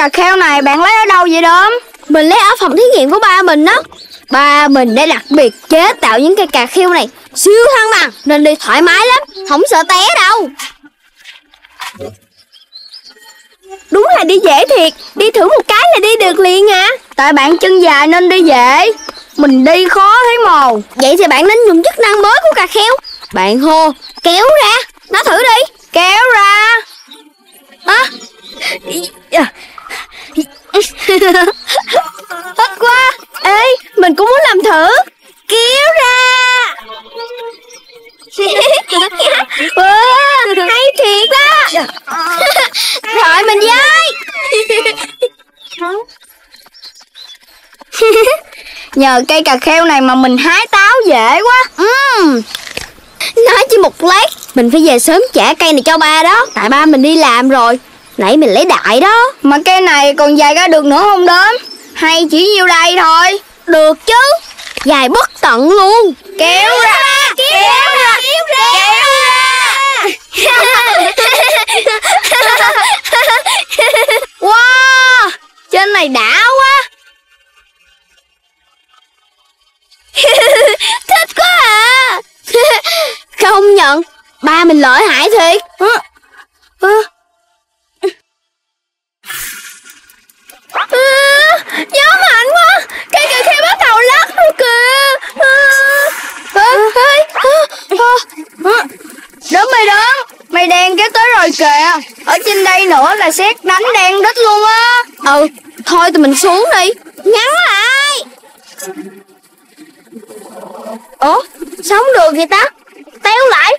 cà kheo này bạn lấy ở đâu vậy đốm? Mình lấy ở phòng thí nghiệm của ba mình đó. Ba mình đã đặc biệt chế tạo những cây cà kheo này Siêu thăng bằng Nên đi thoải mái lắm Không sợ té đâu. Đúng là đi dễ thiệt Đi thử một cái là đi được liền à. Tại bạn chân dài nên đi dễ Mình đi khó thấy mồ Vậy thì bạn nên dùng chức năng mới của cà kheo. Bạn hô kéo ra Nói thử đi. Kéo ra. À. Thích quá. Ê mình cũng muốn làm thử. Kéo ra. Wow, Hay thiệt đó Rồi mình với. Nhờ cây cà kheo này mà mình hái táo dễ quá. Uhm. Nói chỉ một lát Mình phải về sớm trả cây này cho ba đó. Tại ba mình đi làm rồi. Nãy mình lấy đại đó. Mà cây này còn dài ra được nữa không đốm Hay chỉ nhiêu đây thôi? Được chứ. Dài bất tận luôn. Kéo ra. Kéo ra. Kéo ra. Kéo ra. Wow Trên này đã quá. Thích quá à. Không nhận. Ba mình lợi hại thiệt. À, à. À, gió mạnh quá. Cây cà kheo bắt đầu lắc rồi kìa. À, à, à, à, mày đứng, mày đen kéo tới rồi kìa. Ở trên đây nữa là xét đánh đen đít luôn á. Ừ thôi tụi mình xuống đi. Ngắn lại ủa sống được vậy ta? Téo lại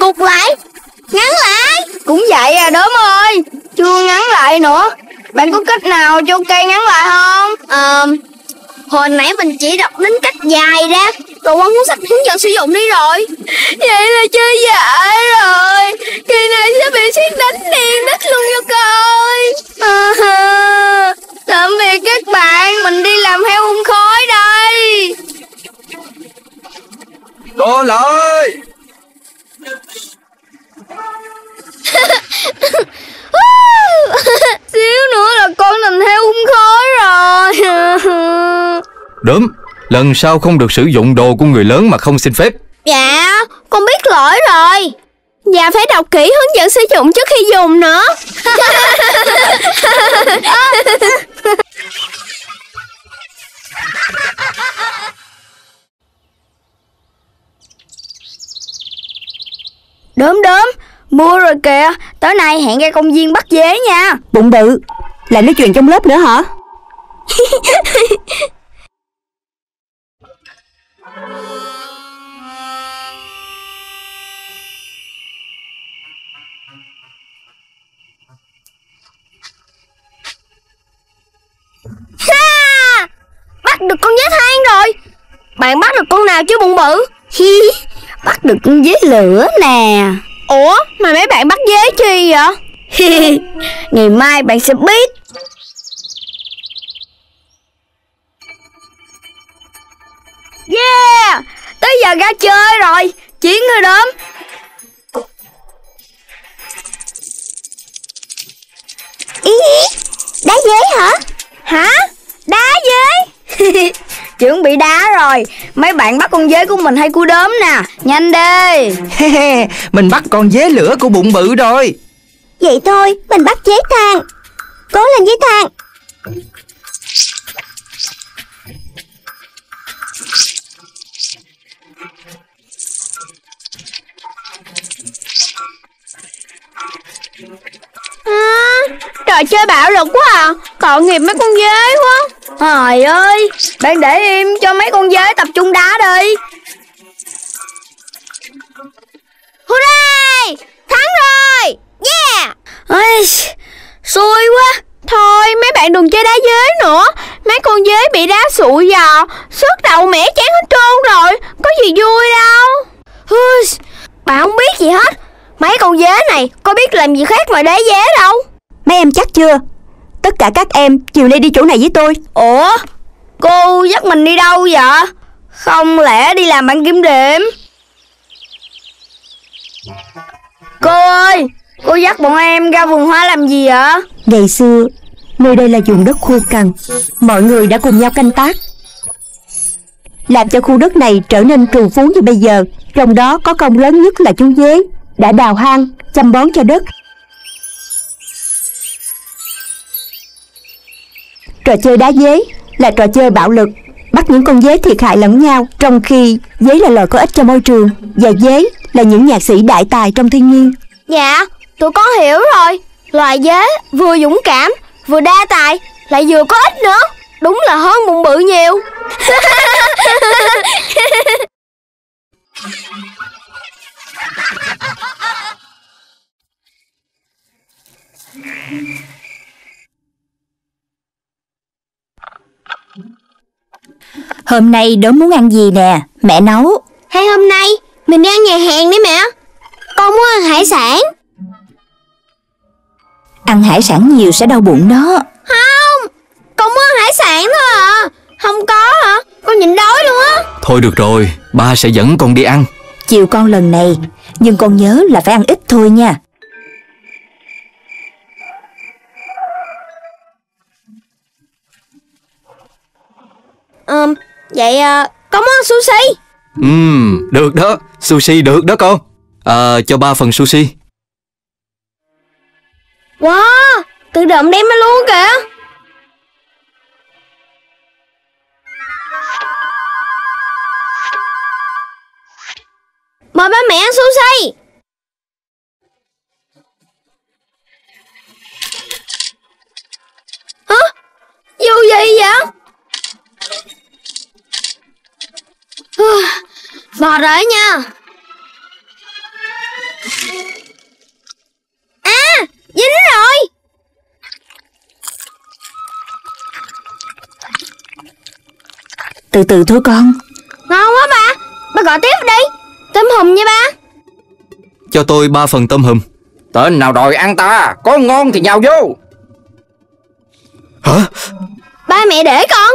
cục lại ngắn lại. Cũng vậy à đốm ơi. Chưa ngắn lại nữa. Bạn có cách nào cho cây ngắn lại không? Ờ à, hồi nãy mình chỉ đọc đến cách dài ra. Rồi quăng cuốn sách hướng dẫn sử dụng đi rồi. Vậy là chơi dại rồi. Cây này sẽ bị xét đánh đen đít luôn cho coi. À, tạm biệt các bạn. Mình đi làm heo hun khói đây. Cô lợi Xíu nữa là con thành heo hun khói rồi. Đúng Lần sau không được sử dụng đồ của người lớn mà không xin phép. Dạ Con biết lỗi rồi. Và phải đọc kỹ hướng dẫn sử dụng trước khi dùng nữa Đốm đốm. Mua rồi kìa. Tới nay hẹn ra công viên bắt dế nha. Bụng bự. Lại nói chuyện trong lớp nữa hả? Ha! Bắt được con dế than rồi. Bạn bắt được con nào chứ bụng bự? Hi, bắt được con dế lửa nè. Ủa mà mấy bạn bắt dế chi vậy? Ngày mai bạn sẽ biết. Yeah Tới giờ ra chơi rồi Chiến rồi đốm. Ý Đá dế hả? Hả? Đá dế Chuẩn bị đá rồi. Mấy bạn bắt con dế của mình hay của đốm nè. Nhanh đi. Mình bắt con dế lửa của bụng bự rồi. Vậy thôi Mình bắt dế than. Cố lên dế than. À, Trò chơi bạo lực quá à. Tội nghiệp mấy con dế quá Trời ơi Bạn để im cho mấy con dế tập trung đá đi. Hooray! Thắng rồi! Yeah! Ây, Xui quá. Thôi mấy bạn đừng chơi đá dế nữa. Mấy con dế bị đá sụi vào Sức đầu mẻ chán hết trơn rồi. Có gì vui đâu. Bạn không biết gì hết. Mấy con dế này có biết làm gì khác ngoài đá dế đâu. Mấy em chắc chưa Tất cả các em chiều nay đi chỗ này với tôi. Ủa? Cô dắt mình đi đâu vậy? Không lẽ đi làm bạn kiểm điểm? Cô ơi Cô dắt bọn em ra vườn hoa làm gì vậy? Ngày xưa Nơi đây là vùng đất khô cằn. Mọi người đã cùng nhau canh tác. Làm cho khu đất này trở nên trù phú như bây giờ. Trong đó có công lớn nhất là chú Dế Đã đào hang, chăm bón cho đất Trò chơi đá dế là trò chơi bạo lực Bắt những con dế thiệt hại lẫn nhau Trong khi dế là loài có ích cho môi trường Và dế là những nhạc sĩ đại tài trong thiên nhiên. Dạ, tụi con hiểu rồi. Loài dế vừa dũng cảm, vừa đa tài Lại vừa có ích nữa. Đúng là hơn bụng bự nhiều Hôm nay đốm muốn ăn gì nè? Mẹ nấu. Hay hôm nay mình đi ăn nhà hàng đi mẹ. Con muốn ăn hải sản. Ăn hải sản nhiều sẽ đau bụng đó. Không Con muốn ăn hải sản thôi à. Không có hả? Con nhịn đói luôn á. Thôi được rồi Ba sẽ dẫn con đi ăn. Chiều con lần này Nhưng con nhớ là phải ăn ít thôi nha Ừm Vậy à, muốn ăn sushi? Ừm Được đó. Sushi được đó con À cho ba phần sushi. Wow Tự động đem ra luôn kìa. Mời ba mẹ ăn sushi. Hả? Dù gì vậy? Mệt rồi nha. À Dính rồi. Từ từ thôi con. Ngon quá ba. Ba gọi tiếp đi. Tôm hùm nha ba. Cho tôi ba phần tôm hùm. Tên nào đòi ăn ta? Có ngon thì nhào vô. Hả? Ba mẹ để con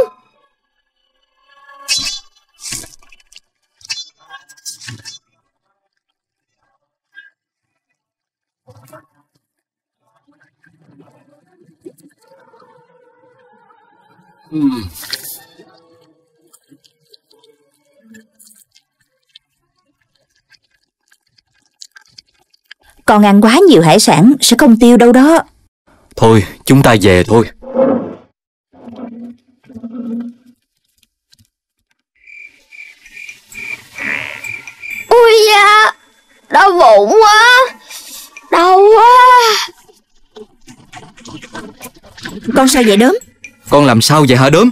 Con ăn quá nhiều hải sản Sẽ không tiêu đâu đó. Thôi chúng ta về thôi. Ui da Đau bụng quá Đau quá. Con sao vậy đốm Con làm sao vậy hả đốm?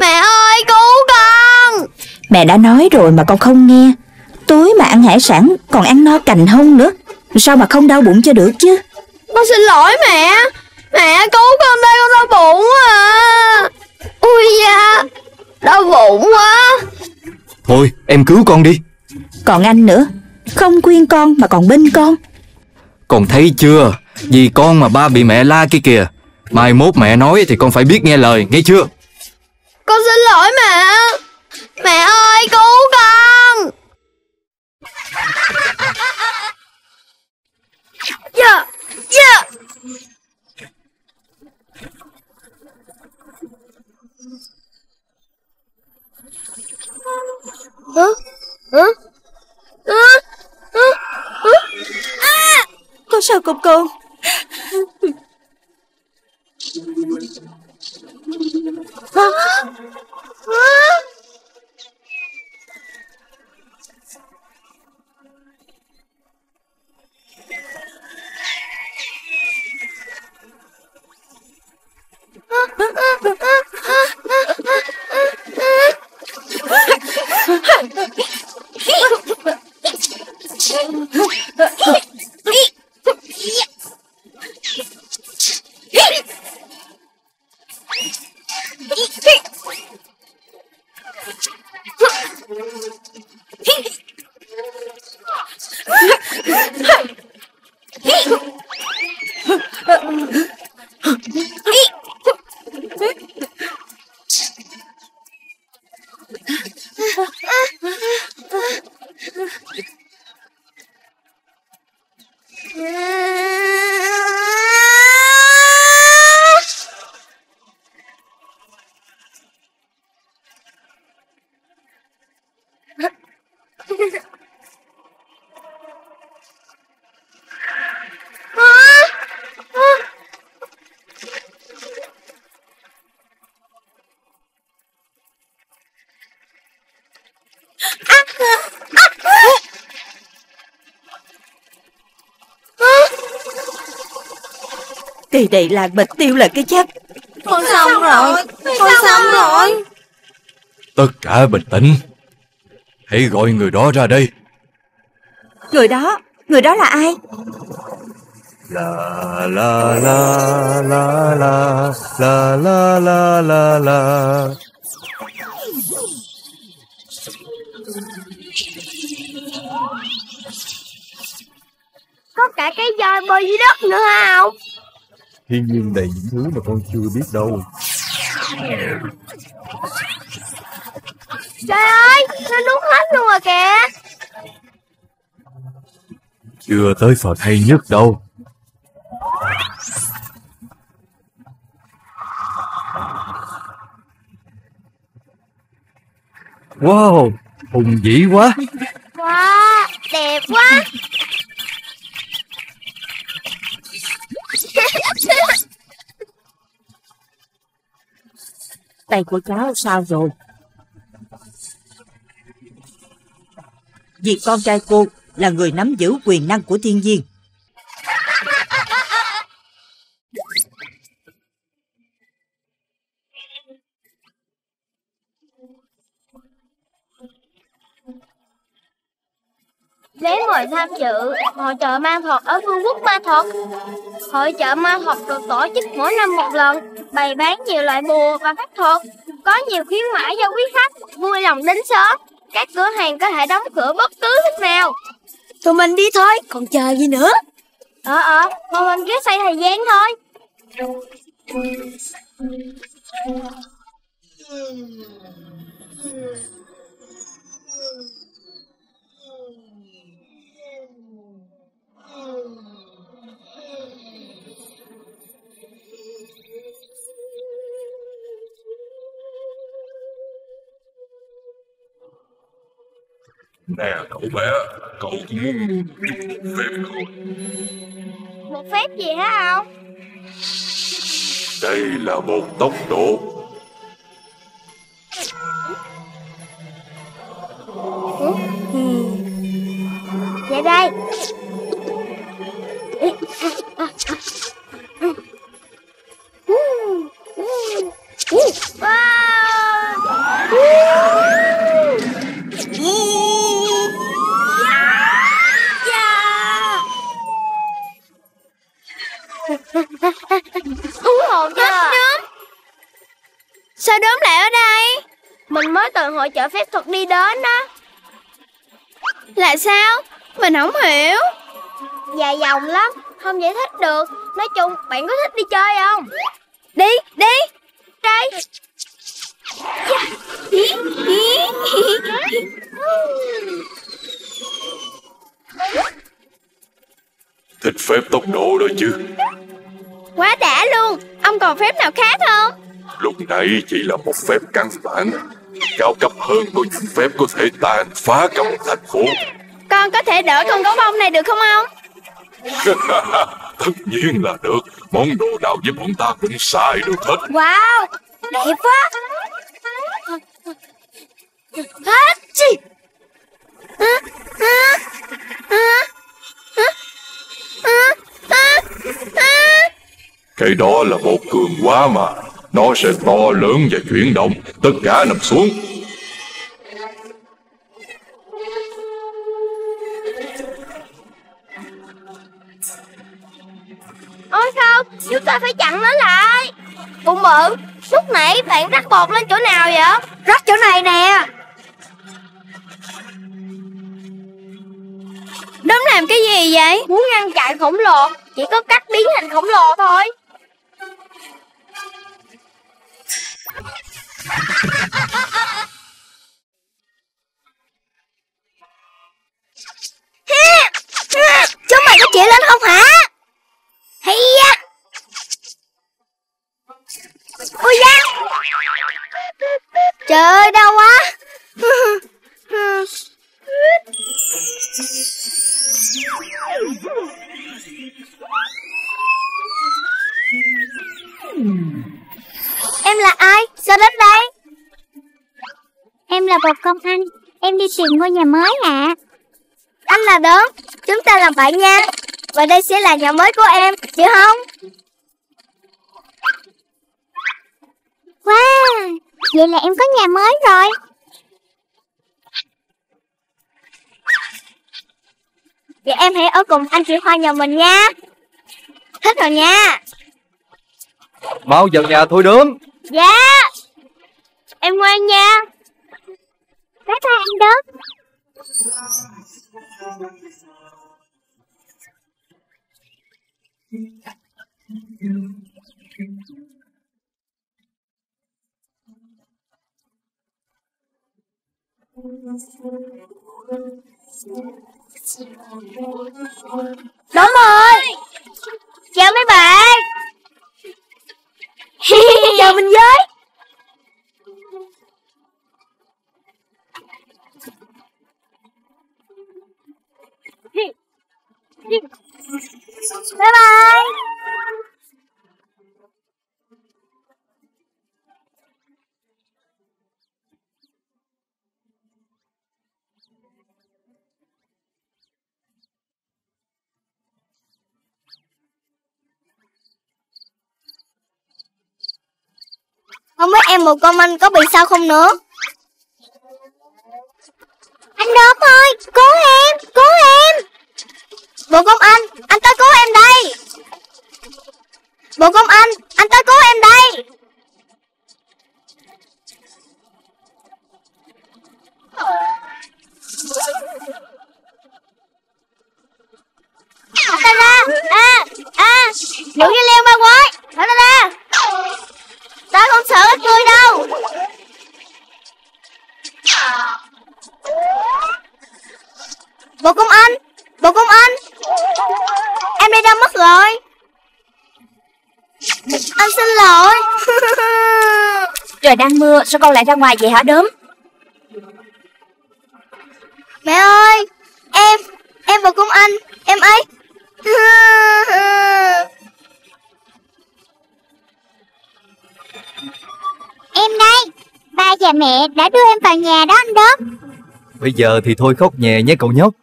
Mẹ ơi cứu con! Mẹ đã nói rồi mà con không nghe. Tối mà ăn hải sản Còn ăn no cành hông nữa. Sao mà không đau bụng cho được chứ? Con xin lỗi mẹ. Mẹ cứu con đây con đau bụng quá à. Ui da Đau bụng quá. Thôi em cứu con đi. Còn anh nữa. Không khuyên con mà còn binh con. Con thấy chưa? Vì con mà ba bị mẹ la kia kìa Mai mốt mẹ nói thì con phải biết nghe lời, Nghe chưa Con xin lỗi mẹ Mẹ ơi cứu con Dạ Dạ Hả? Hả? Hả? Hả? Hả? À! Con sao không con Ah! Ah! Yes. Yeah. Thì đầy làng bịch tiêu là cái chết. Con xong rồi. Con xong rồi. Tất cả bình tĩnh. Hãy gọi người đó ra đây. Người đó Người đó là ai La la la la la la la la la la. Có cả cái voi bơi dưới đất nữa không Thiên nhiên đầy những thứ mà con chưa biết đâu. Trời ơi Nó nuốt hết luôn rồi kìa Chưa tới phần hay nhất đâu. Wow, hùng vĩ quá. Wow Đẹp quá Tay của cháu sao rồi Vì con trai cô là người nắm giữ quyền năng của thiên nhiên Lấy mời tham dự hội chợ ma thuật ở vương quốc ma thuật. Hội chợ ma thuật được tổ chức mỗi năm một lần, bày bán nhiều loại bùa và phép thuật. Có nhiều khuyến mãi cho quý khách, vui lòng đến sớm. Các cửa hàng có thể đóng cửa bất cứ lúc nào. Tụi mình đi thôi, còn chờ gì nữa Ờ ờ, mà mình cứ xây thời gian thôi. Nè cậu bé, cậu cũng muốn dùng một phép không? Một phép gì hả ông? Đây là một tốc độ. Mình không hiểu Dài dòng lắm, không giải thích được. Nói chung, bạn có thích đi chơi không? Đi đi Đây. Thích phép tốc độ đó chứ. Quá đã luôn Ông còn phép nào khác không Lúc nãy chỉ là một phép căn bản. Cao cấp hơn có những phép có thể tàn phá cả một thành phố. Con có thể đỡ con gấu bông này được không ông Tất nhiên là được. Món đồ nào với bọn ta cũng xài được hết. Wow Đẹp quá Hết chi Cái đó là một cường quá mà. Nó sẽ to lớn và chuyển động. Tất cả nằm xuống. Chúng ta phải chặn nó lại. Bụng bự, lúc nãy bạn rắc bột lên chỗ nào vậy? Rắc chỗ này nè Đốm làm cái gì vậy Muốn ngăn chặn khổng lồ, chỉ có cách biến thành khổng lồ thôi. Chúng mày có chịu lên không hả Hay da Ôi da Trời ơi đau quá Em là ai? Sao đến đây? Em là một công anh, em đi tìm ngôi nhà mới ạ. Anh là đớn chúng ta làm bạn nha. Và đây sẽ là nhà mới của em, chứ không? Vậy là em có nhà mới rồi. Vậy em hãy ở cùng anh chị Hoa nhà mình nha. Thích rồi nha. Mau vào nhà thôi đớm. Dạ. Em ngoan nha. Bye bye anh Đớm Đúng rồi. Chào mấy bạn. Chào mình với. Bye bye. Không biết em một con anh có bị sao không nữa? Anh Đớm ơi, Cứu em Cứu em. Bộ công anh Anh tới cứu em đây. Bộ công anh Anh tới cứu em đây. Thả ta ra. À À Đừng đi leo ba quái. Thả ra ra. Ta không sợ các ngươi đâu. Bộ công anh Bộ công anh. Em đi đâu mất rồi? Anh xin lỗi. Trời đang mưa sao con lại ra ngoài vậy hả đớm Mẹ ơi Em Em bộ công anh Em ấy Em đây Ba và mẹ đã đưa em vào nhà đó anh Đớm Bây giờ thì thôi khóc nhè nhé cậu nhóc.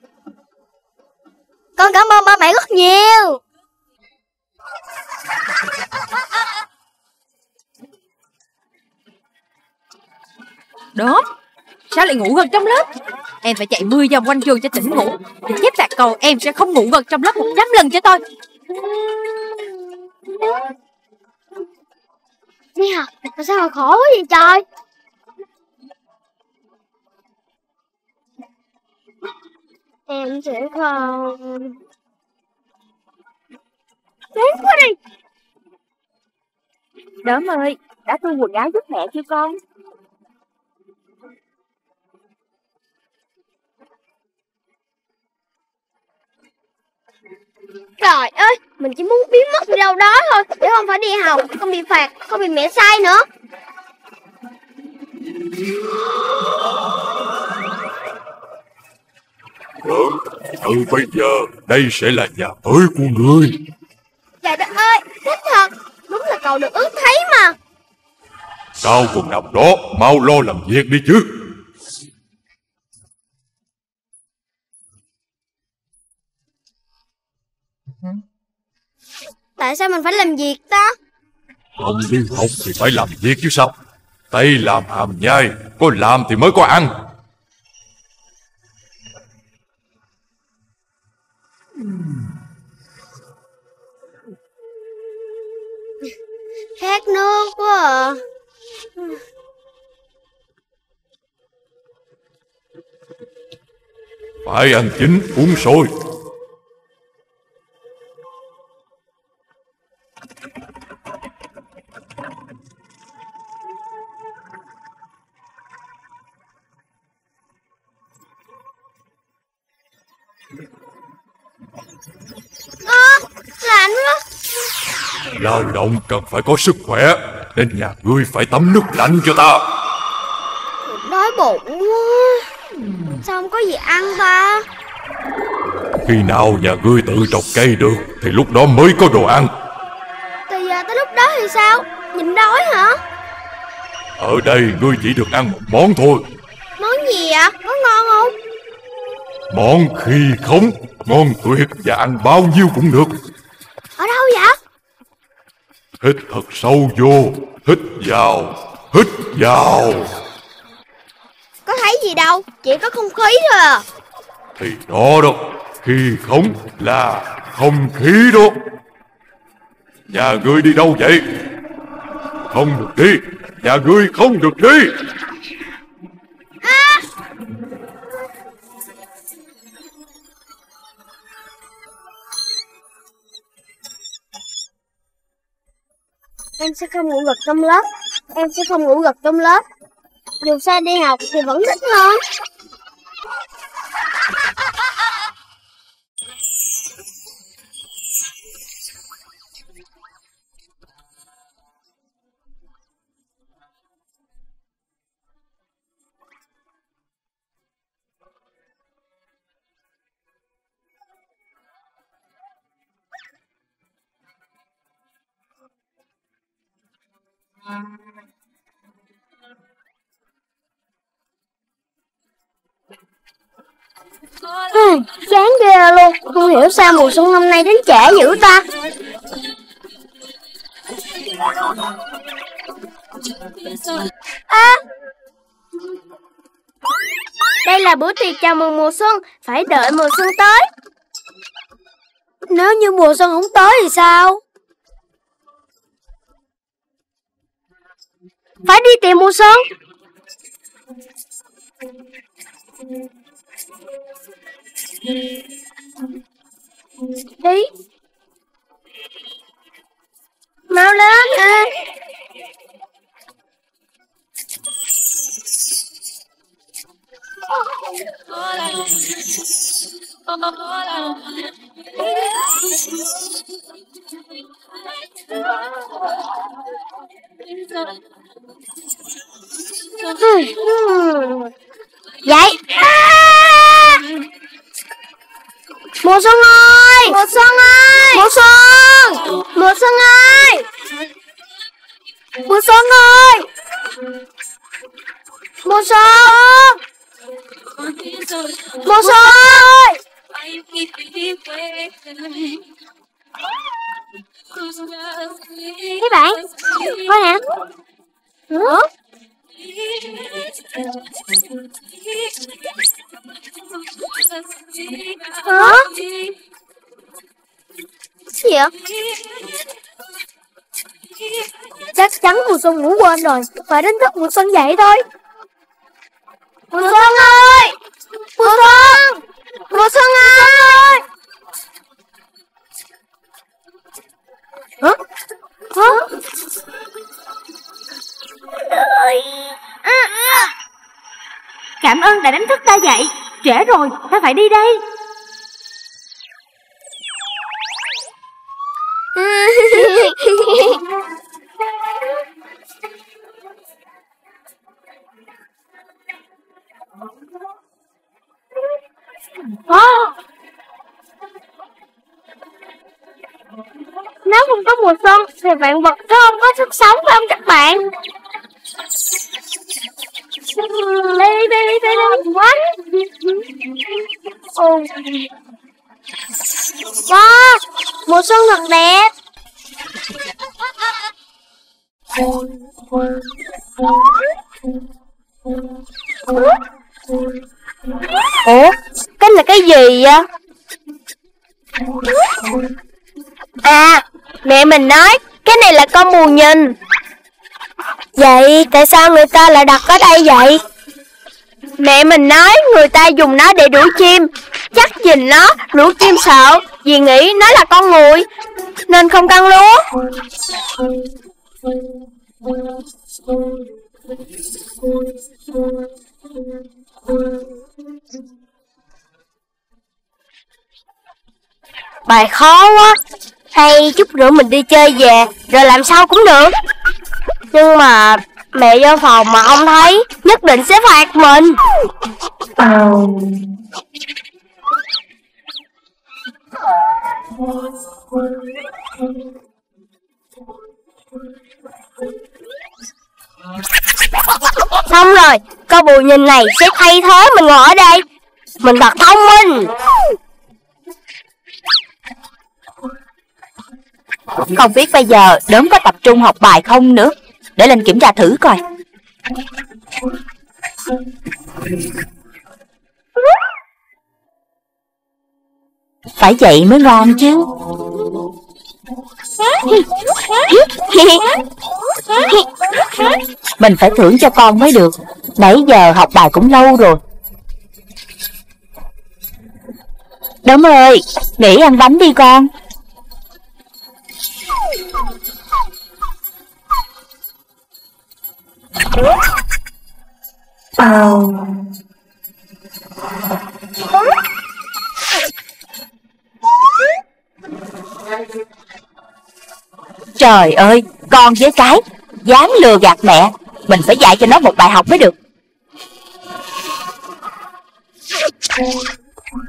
Con cảm ơn ba mẹ rất nhiều. Đó Sao lại ngủ gần trong lớp? Em phải chạy 10 vòng quanh trường cho tỉnh ngủ. Để chép phạt cầu em sẽ không ngủ gần trong lớp 100 lần cho tôi Đi học Mà sao mà khổ quá vậy trời? Em sẽ không đến quá đi. Đỡ ơi Đã tôi quần áo giúp mẹ chưa con? Trời ơi Mình chỉ muốn biến mất đi đâu đó thôi. Để không phải đi học Không bị phạt Không bị mẹ sai nữa. Vâng, từ bây giờ đây sẽ là nhà mới của ngươi. Trời đất ơi Thích thật. Đúng là cậu được ước thấy mà. Sao còn nằm đó, mau lo làm việc đi chứ. Tại sao mình phải làm việc ta Không đi học thì phải làm việc chứ sao. Tay làm hàm nhai, có làm thì mới có ăn. Khát nước quá à Phải ăn chín uống sôi. Lạnh quá Lao động cần phải có sức khỏe, nên nhà ngươi phải tắm nước lạnh cho ta. Đói bụng quá Sao không có gì ăn ta Khi nào nhà ngươi tự trồng cây được, thì lúc đó mới có đồ ăn. Từ giờ tới lúc đó thì sao Nhịn đói hả Ở đây ngươi chỉ được ăn một món thôi. Món gì ạ Có ngon không Món khi không, ngon tuyệt và ăn bao nhiêu cũng được. Ở đâu vậy? Hít thật sâu vô, hít vào, hít vào. Có thấy gì đâu Chỉ có không khí thôi à. Thì đó đó Khi không là không khí đó. Nhà ngươi đi đâu vậy? Không được đi Nhà ngươi không được đi Em sẽ không ngủ gật trong lớp. Em sẽ không ngủ gật trong lớp. Dù sao đi học thì vẫn thích hơn Ừ, chán ghê luôn. Không hiểu sao mùa xuân năm nay đến trễ dữ ta. À. Đây là bữa tiệc chào mừng mùa xuân. Phải đợi mùa xuân tới. Nếu như mùa xuân không tới thì sao? Phải đi tìm mùa sơn Đi Mau lên à. Dậy à! Mùa xuân ơi. Mùa xuân ơi. Mùa xuân. Mùa xuân ơi. Mùa xuân ơi. Mùa xuân Mùa xuân ơi Thế bạn Thôi nè Ủa Hả? Gì vậy? Chắc chắn mùa xuân ngủ quên rồi, Phải đến thức mùa xuân dậy thôi Mùa xuân ơi! Mùa xuân Mùa xuân ơi! Hả? Hả? Cảm ơn đã đánh thức ta dậy. Trễ rồi, ta phải đi đây Ờ. Nếu không có mùa xuân thì vạn vật sẽ không có sức sống phải không các bạn? Đi đi đi đi đi quá. Ồ. Wow, mùa xuân thật đẹp. Ủa, cái là cái gì vậy? À, mẹ mình nói cái này là con mù nhìn. Vậy tại sao người ta lại đặt ở đây vậy? Mẹ mình nói người ta dùng nó để đuổi chim. Chắc nhìn nó, lũ chim sợ vì nghĩ nó là con người nên không căng lúa. Bài khó quá. Hay chút nữa mình đi chơi về, Rồi làm sao cũng được. Nhưng mà mẹ vô phòng mà không thấy, Nhất định sẽ phạt mình. Xong có bù nhìn này sẽ thay thế mình ngồi ở đây. Mình thật thông minh. Không biết bây giờ đốm có tập trung học bài không nữa. Để lên kiểm tra thử coi. Phải vậy mới ngon chứ. Mình phải thưởng cho con mới được. Nãy giờ học bài cũng lâu rồi. Đốm ơi, nghỉ ăn bánh đi con. Trời ơi, con với cái Dám lừa gạt mẹ Mình phải dạy cho nó một bài học mới được.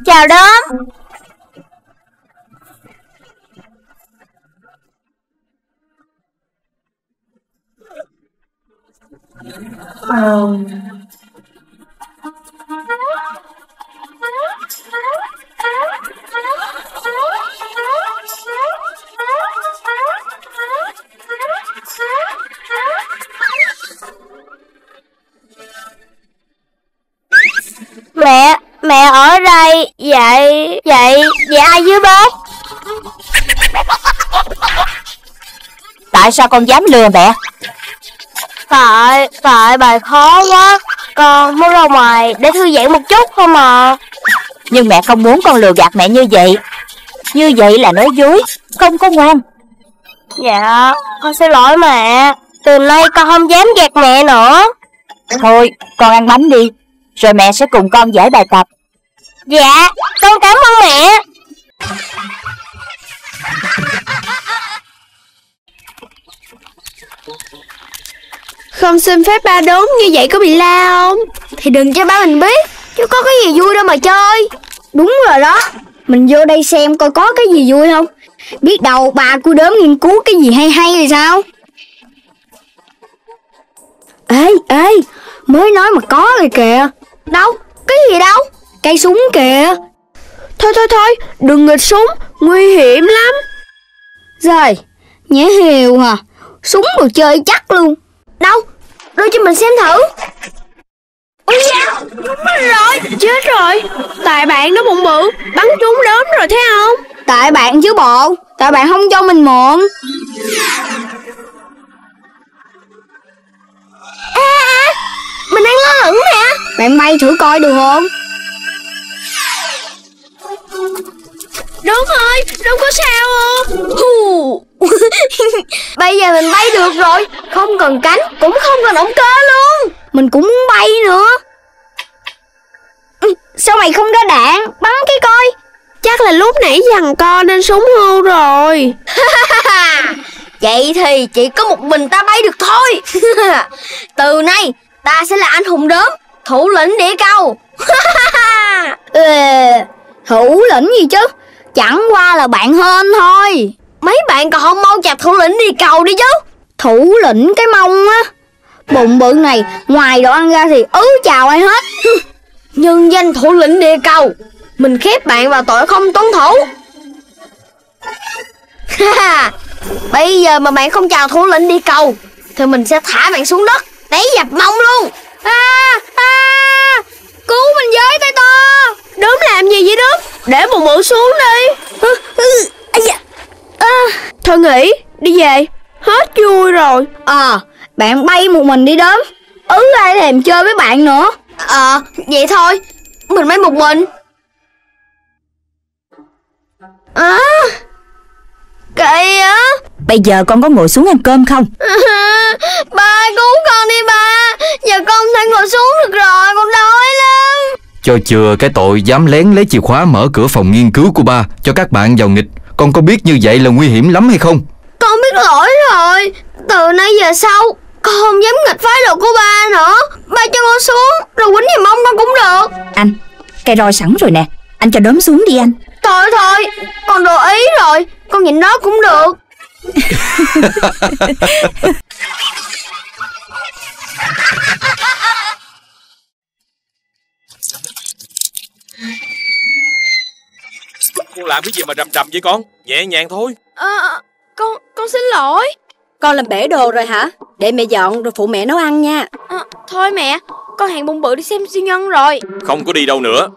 Chào đốm Mẹ, mẹ ở đây. Vậy, vậy, vậy ai dưới bếp? Tại sao con dám lừa mẹ? Tại, tại bài khó quá. Con muốn ra ngoài để thư giãn một chút không à Nhưng mẹ không muốn con lừa gạt mẹ như vậy. Như vậy là nói dối Không có ngoan. Dạ, con xin lỗi mẹ. Từ nay con không dám gạt mẹ nữa. Thôi con ăn bánh đi Rồi mẹ sẽ cùng con giải bài tập. Dạ, con cảm ơn mẹ. Không xin phép ba đốm như vậy có bị la không? Thì đừng cho ba mình biết Chứ có cái gì vui đâu mà chơi. Đúng rồi đó. Mình vô đây xem coi có cái gì vui không. Biết đâu bà cô đớm nghiên cứu cái gì hay hay thì sao? Ê ê, Mới nói mà có rồi kìa. Đâu? Cái gì đâu? Cây súng kìa. Thôi thôi thôi, Đừng nghịch súng. Nguy hiểm lắm. Rồi Nhớ hiểu hả? Súng đồ chơi chắc luôn. Đâu? Đưa cho mình xem thử. Ôi da! Đúng rồi Chết rồi. Tại bạn nó bụng bự. Bắn trúng đốm rồi thấy không? Tại bạn chứ bộ. Tại bạn không cho mình mượn. À, à, mình đang lo lửng nè. Bạn bay thử coi được không? Đúng rồi, đúng có sao không? Bây giờ mình bay được rồi. Không cần cánh, cũng không cần động cơ luôn Mình cũng muốn bay nữa. Ừ, Sao mày không ra đạn, bắn cái coi. Chắc là lúc nãy giằng co nên súng hô rồi. Vậy thì chỉ có một mình ta bay được thôi. Từ nay ta sẽ là anh hùng đốm Thủ lĩnh địa cầu ừ, Thủ lĩnh gì chứ? Chẳng qua là bạn hên thôi. Mấy bạn còn không mau chặt thủ lĩnh địa cầu đi chứ. Thủ lĩnh cái mông á Bụng bự này Ngoài đồ ăn ra thì ứ chào ai hết. Nhân danh thủ lĩnh địa cầu Mình khép bạn vào tội không tuân thủ. Bây giờ mà bạn không chào thủ lĩnh địa cầu Thì mình sẽ thả bạn xuống đất Té dập mông luôn. À, à, Cứu mình với tay to. Đốm làm gì vậy đốm? Để một mượn xuống đi. À, à, à. Thôi nghỉ Đi về. Hết vui rồi. Ờ Bạn bay một mình đi đốm Ừ ai thèm chơi với bạn nữa. Ờ Vậy thôi Mình bay một mình. À Kỳ á. Bây giờ con có ngồi xuống ăn cơm không? Ba cứu con đi ba Giờ con không thể ngồi xuống được rồi Con đói lắm. Cho chừa cái tội dám lén lấy chìa khóa mở cửa phòng nghiên cứu của ba Cho các bạn vào nghịch. Con có biết như vậy là nguy hiểm lắm hay không? Con biết lỗi rồi Từ nay giờ sau Con không dám nghịch phái đồ của ba nữa. Ba cho con xuống Rồi quýnh gì mong con cũng được. Anh, cây roi sẵn rồi nè. Anh cho đốm xuống đi anh. Thôi thôi Con đồ ý rồi Con nhìn đó cũng được. Con làm cái gì mà rầm rầm vậy con? Nhẹ nhàng thôi. Ờ, con, con xin lỗi Con làm bể đồ rồi hả? Để mẹ dọn rồi phụ mẹ nấu ăn nha. À, Thôi mẹ Con hẹn bụng bự đi xem siêu nhân rồi. Không có đi đâu nữa.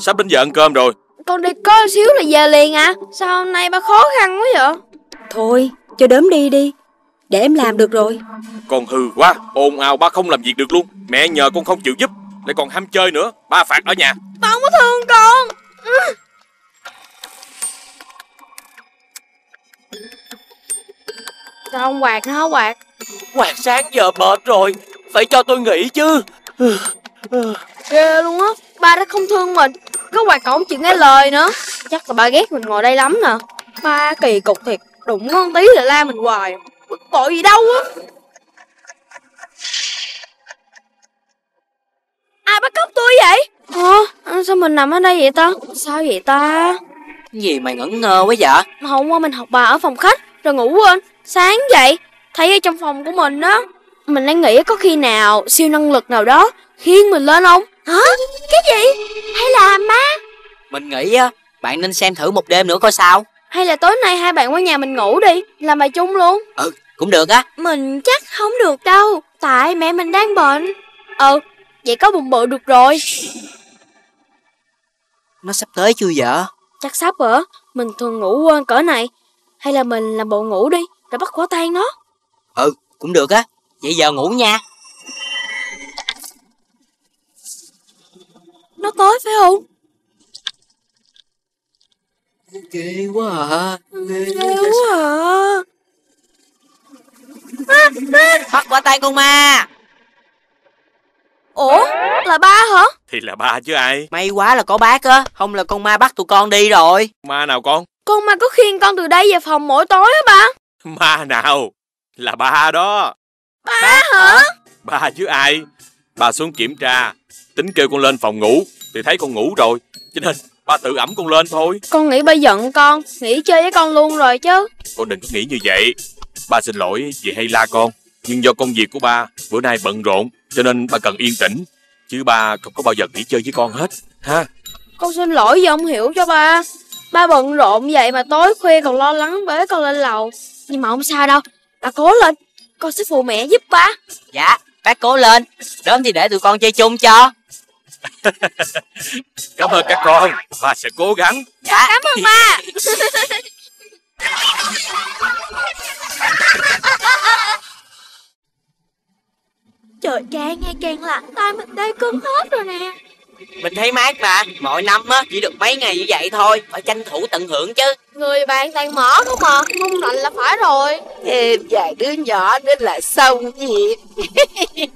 Sắp đến giờ ăn cơm rồi. Con đi có xíu là về liền à. Sao hôm nay ba khó khăn quá vậy? Thôi cho đớm đi đi. Để em làm được rồi. Con hư quá. Ồn ào ba không làm việc được luôn. Mẹ nhờ con không chịu giúp. Lại còn ham chơi nữa. Ba phạt ở nhà. Ba không có thương con Sao không quạt nó quạt. Quạt sáng giờ mệt rồi. Phải cho tôi nghỉ chứ. Ghê luôn á. Ba đã không thương mình. Có quạt cổng chịu nghe lời nữa. Chắc là ba ghét mình ngồi đây lắm nè. Ba kỳ cục thiệt. Đụng con tí là la mình hoài. Bực bội gì đâu á. Ai bắt cóc tôi vậy? Hả Sao mình nằm ở đây vậy ta? Sao vậy ta? Gì mày ngẩn ngơ quá vậy? Hôm qua mình học bài ở phòng khách Rồi ngủ quên Sáng dậy Thấy ở trong phòng của mình đó Mình đang nghĩ có khi nào siêu năng lực nào đó Khiến mình lên không? Hả? Cái gì? Hay là ma? Mình nghĩ á Bạn nên xem thử một đêm nữa coi sao. Hay là tối nay hai bạn qua nhà mình ngủ đi Làm bài chung luôn. Ừ cũng được á. Mình chắc không được đâu Tại mẹ mình đang bệnh. Ừ Vậy có bụng bự được rồi. Nó sắp tới chưa vậy? Chắc sắp rồi Mình thường ngủ quên cỡ này. Hay là mình làm bộ ngủ đi Rồi bắt quả tan nó. Ừ cũng được á. Vậy giờ ngủ nha. Nó tới phải không? Ghê quá à. Ghê Ghê quá à. Bắt quả tay con ma. Ủa là ba hả? Thì là ba chứ ai. May quá là có bác á. Không là con ma bắt tụi con đi rồi. Ma nào con? Con ma có khiêng con từ đây về phòng mỗi tối á ba Ma nào Là ba đó. Ba hả? Ba chứ ai? Ba xuống kiểm tra Tính kêu con lên phòng ngủ Thì thấy con ngủ rồi Cho nên ba tự ẩm con lên thôi. Con nghĩ ba giận con Nghĩ chơi với con luôn rồi chứ. Con đừng có nghĩ như vậy. Ba xin lỗi vì hay la con Nhưng do công việc của ba bữa nay bận rộn Cho nên ba cần yên tĩnh Chứ ba không có bao giờ nghỉ chơi với con hết ha? Con xin lỗi vì không hiểu cho ba. Ba bận rộn vậy mà tối khuya còn lo lắng bế con lên lầu Nhưng mà không sao đâu. Ba cố lên. Con sẽ phụ mẹ giúp ba Dạ bác cố lên. Đớm thì để tụi con chơi chung cho. Cảm ơn các con. Ba sẽ cố gắng. Dạ Cảm ơn ba Trời càng ngày càng lạnh tay mình đây cứng hết rồi nè Mình thấy mát mà Mỗi năm á chỉ được mấy ngày như vậy thôi Phải tranh thủ tận hưởng chứ. Người bạn toàn mở không mà Không lạnh là phải rồi. Thêm vài đứa nhỏ nữa là xong việc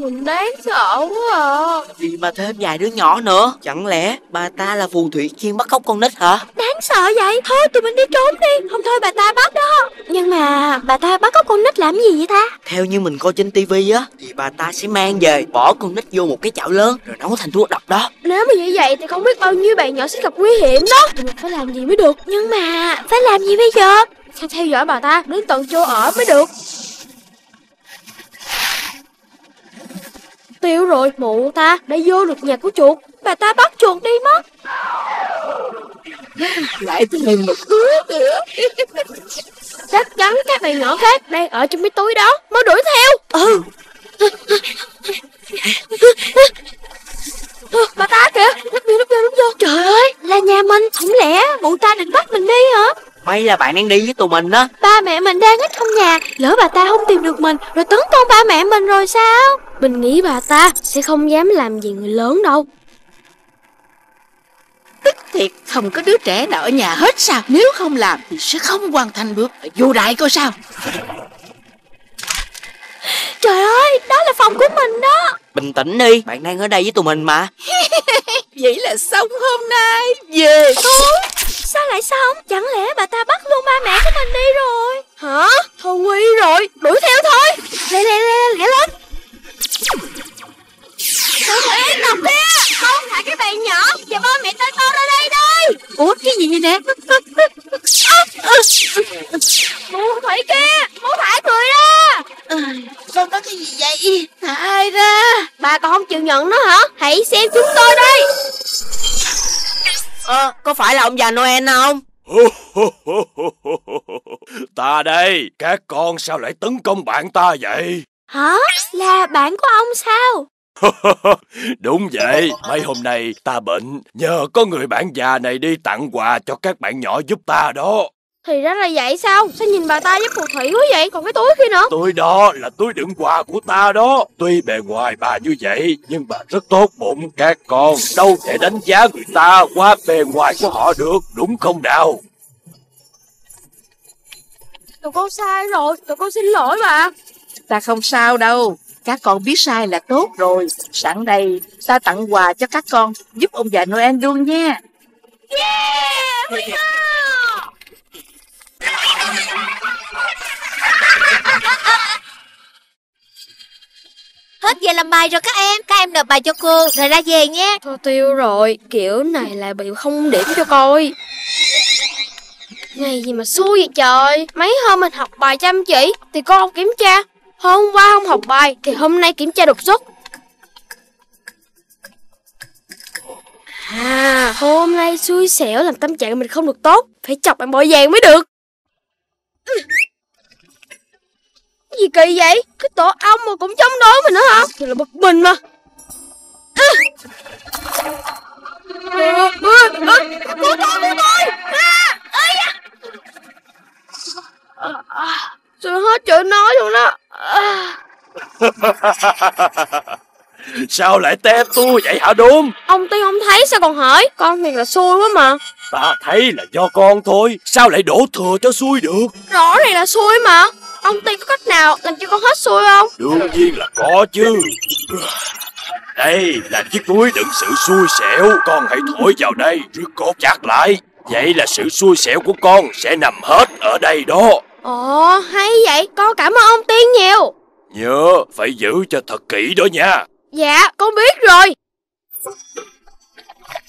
Mình đáng sợ quá à. Gì mà thêm vài đứa nhỏ nữa? Chẳng lẽ bà ta là phù thủy chuyên bắt cóc con nít hả? Đáng sợ vậy. Thôi tụi mình đi trốn đi. Không thôi bà ta bắt đó. Nhưng mà bà ta bắt có con nít làm gì vậy ta? Theo như mình coi trên tivi á Thì bà ta sẽ mang về Bỏ con nít vô một cái chảo lớn Rồi nấu thành thuốc độc đó. Nếu mà như vậy thì không biết bao nhiêu bạn nhỏ sẽ gặp nguy hiểm đó. Tụi mình phải làm gì mới được? Nhưng mà phải làm gì bây giờ? Phải theo dõi bà ta đến tận chỗ ở mới được Tiêu rồi mụ ta đã vô được nhà của chuột. Bà ta bắt chuột đi mất. Lại thêm một đứa nữa. Chắc chắn các bạn nhỏ khác đang ở trong cái túi đó. Mới đuổi theo. Ừ. Bà ta kìa Núp vô núp vô núp vô. Trời ơi. Là nhà mình Không lẽ mụ ta định bắt mình đi hả May là bạn đang đi với tụi mình á Ba mẹ mình đang ở trong nhà Lỡ bà ta không tìm được mình Rồi tấn công ba mẹ mình rồi sao? Mình nghĩ bà ta sẽ không dám làm gì người lớn đâu. Tức thiệt không có đứa trẻ nào ở nhà hết sao Nếu không làm thì sẽ không hoàn thành được Vô đại coi sao. Trời ơi đó là phòng của mình đó Bình tĩnh đi. Bạn đang ở đây với tụi mình mà. Vậy là xong hôm nay. Về thôi. Sao lại xong? Chẳng lẽ bà ta bắt luôn ba mẹ của mình đi rồi? Hả? Thôi nguy rồi. Đuổi theo thôi. Lẹ lẹ lẹ lẹ lên. Tụi Yên nằm kia không phải cái bạn nhỏ? Và ba mẹ tới con ra đây đây Ủa cái gì vậy nè? Mụ Thủy kia Mụ thả người ra Con có cái gì vậy? Thả ai ra? Bà còn không chịu nhận nó hả? Hãy xem chúng tôi đây. Ờ có phải là ông già Noel không? Ta đây, các con sao lại tấn công bạn ta vậy? Hả? Là bạn của ông sao? Đúng vậy, mấy hôm nay ta bệnh, nhờ có người bạn già này đi tặng quà cho các bạn nhỏ giúp ta đó. Thì ra là vậy sao? Sao nhìn bà ta với phù thủy quá vậy? Còn cái túi kia nữa Túi đó là túi đựng quà của ta đó. Tuy bề ngoài bà như vậy, nhưng bà rất tốt bụng. Các con đâu thể đánh giá người ta qua bề ngoài của họ được, đúng không nào? Tụi con sai rồi Tụi con xin lỗi bà Ta không sao đâu. Các con biết sai là tốt rồi. Sẵn đây, ta tặng quà cho các con, giúp ông già Noel luôn nha. Hết giờ làm bài rồi các em. Các em nộp bài cho cô rồi ra về nhé Thôi tiêu rồi Kiểu này là bị không điểm cho coi. Ngày gì mà xui vậy trời? Mấy hôm mình học bài chăm chỉ Thì con không kiểm tra Hôm qua không học bài Thì hôm nay kiểm tra đột xuất À hôm nay xui xẻo làm tâm trạng mình không được tốt Phải chọc bạn bội vàng mới được Cái gì kỳ vậy Cái tổ ong mà cũng chống đối mình nữa hả Thì là bực mình mà à. À, à, à, à, à, à, Tôi hết chỗ nói luôn đó à. Sao lại tép tôi vậy hả Đốm? Ông tiên không thấy sao còn hỏi Con thì là xui quá mà Ta thấy là do con thôi, sao lại đổ thừa cho xui được? Rõ này là xui mà Ông tiên có cách nào làm cho con hết xui không Đương nhiên là có chứ. Đây là chiếc túi đựng sự xui xẻo, con hãy thổi vào đây rồi cột chặt lại. Vậy là sự xui xẻo của con sẽ nằm hết ở đây đó. Ồ hay vậy. Con cảm ơn ông tiên nhiều. Nhớ phải giữ cho thật kỹ đó nha. Dạ con biết rồi.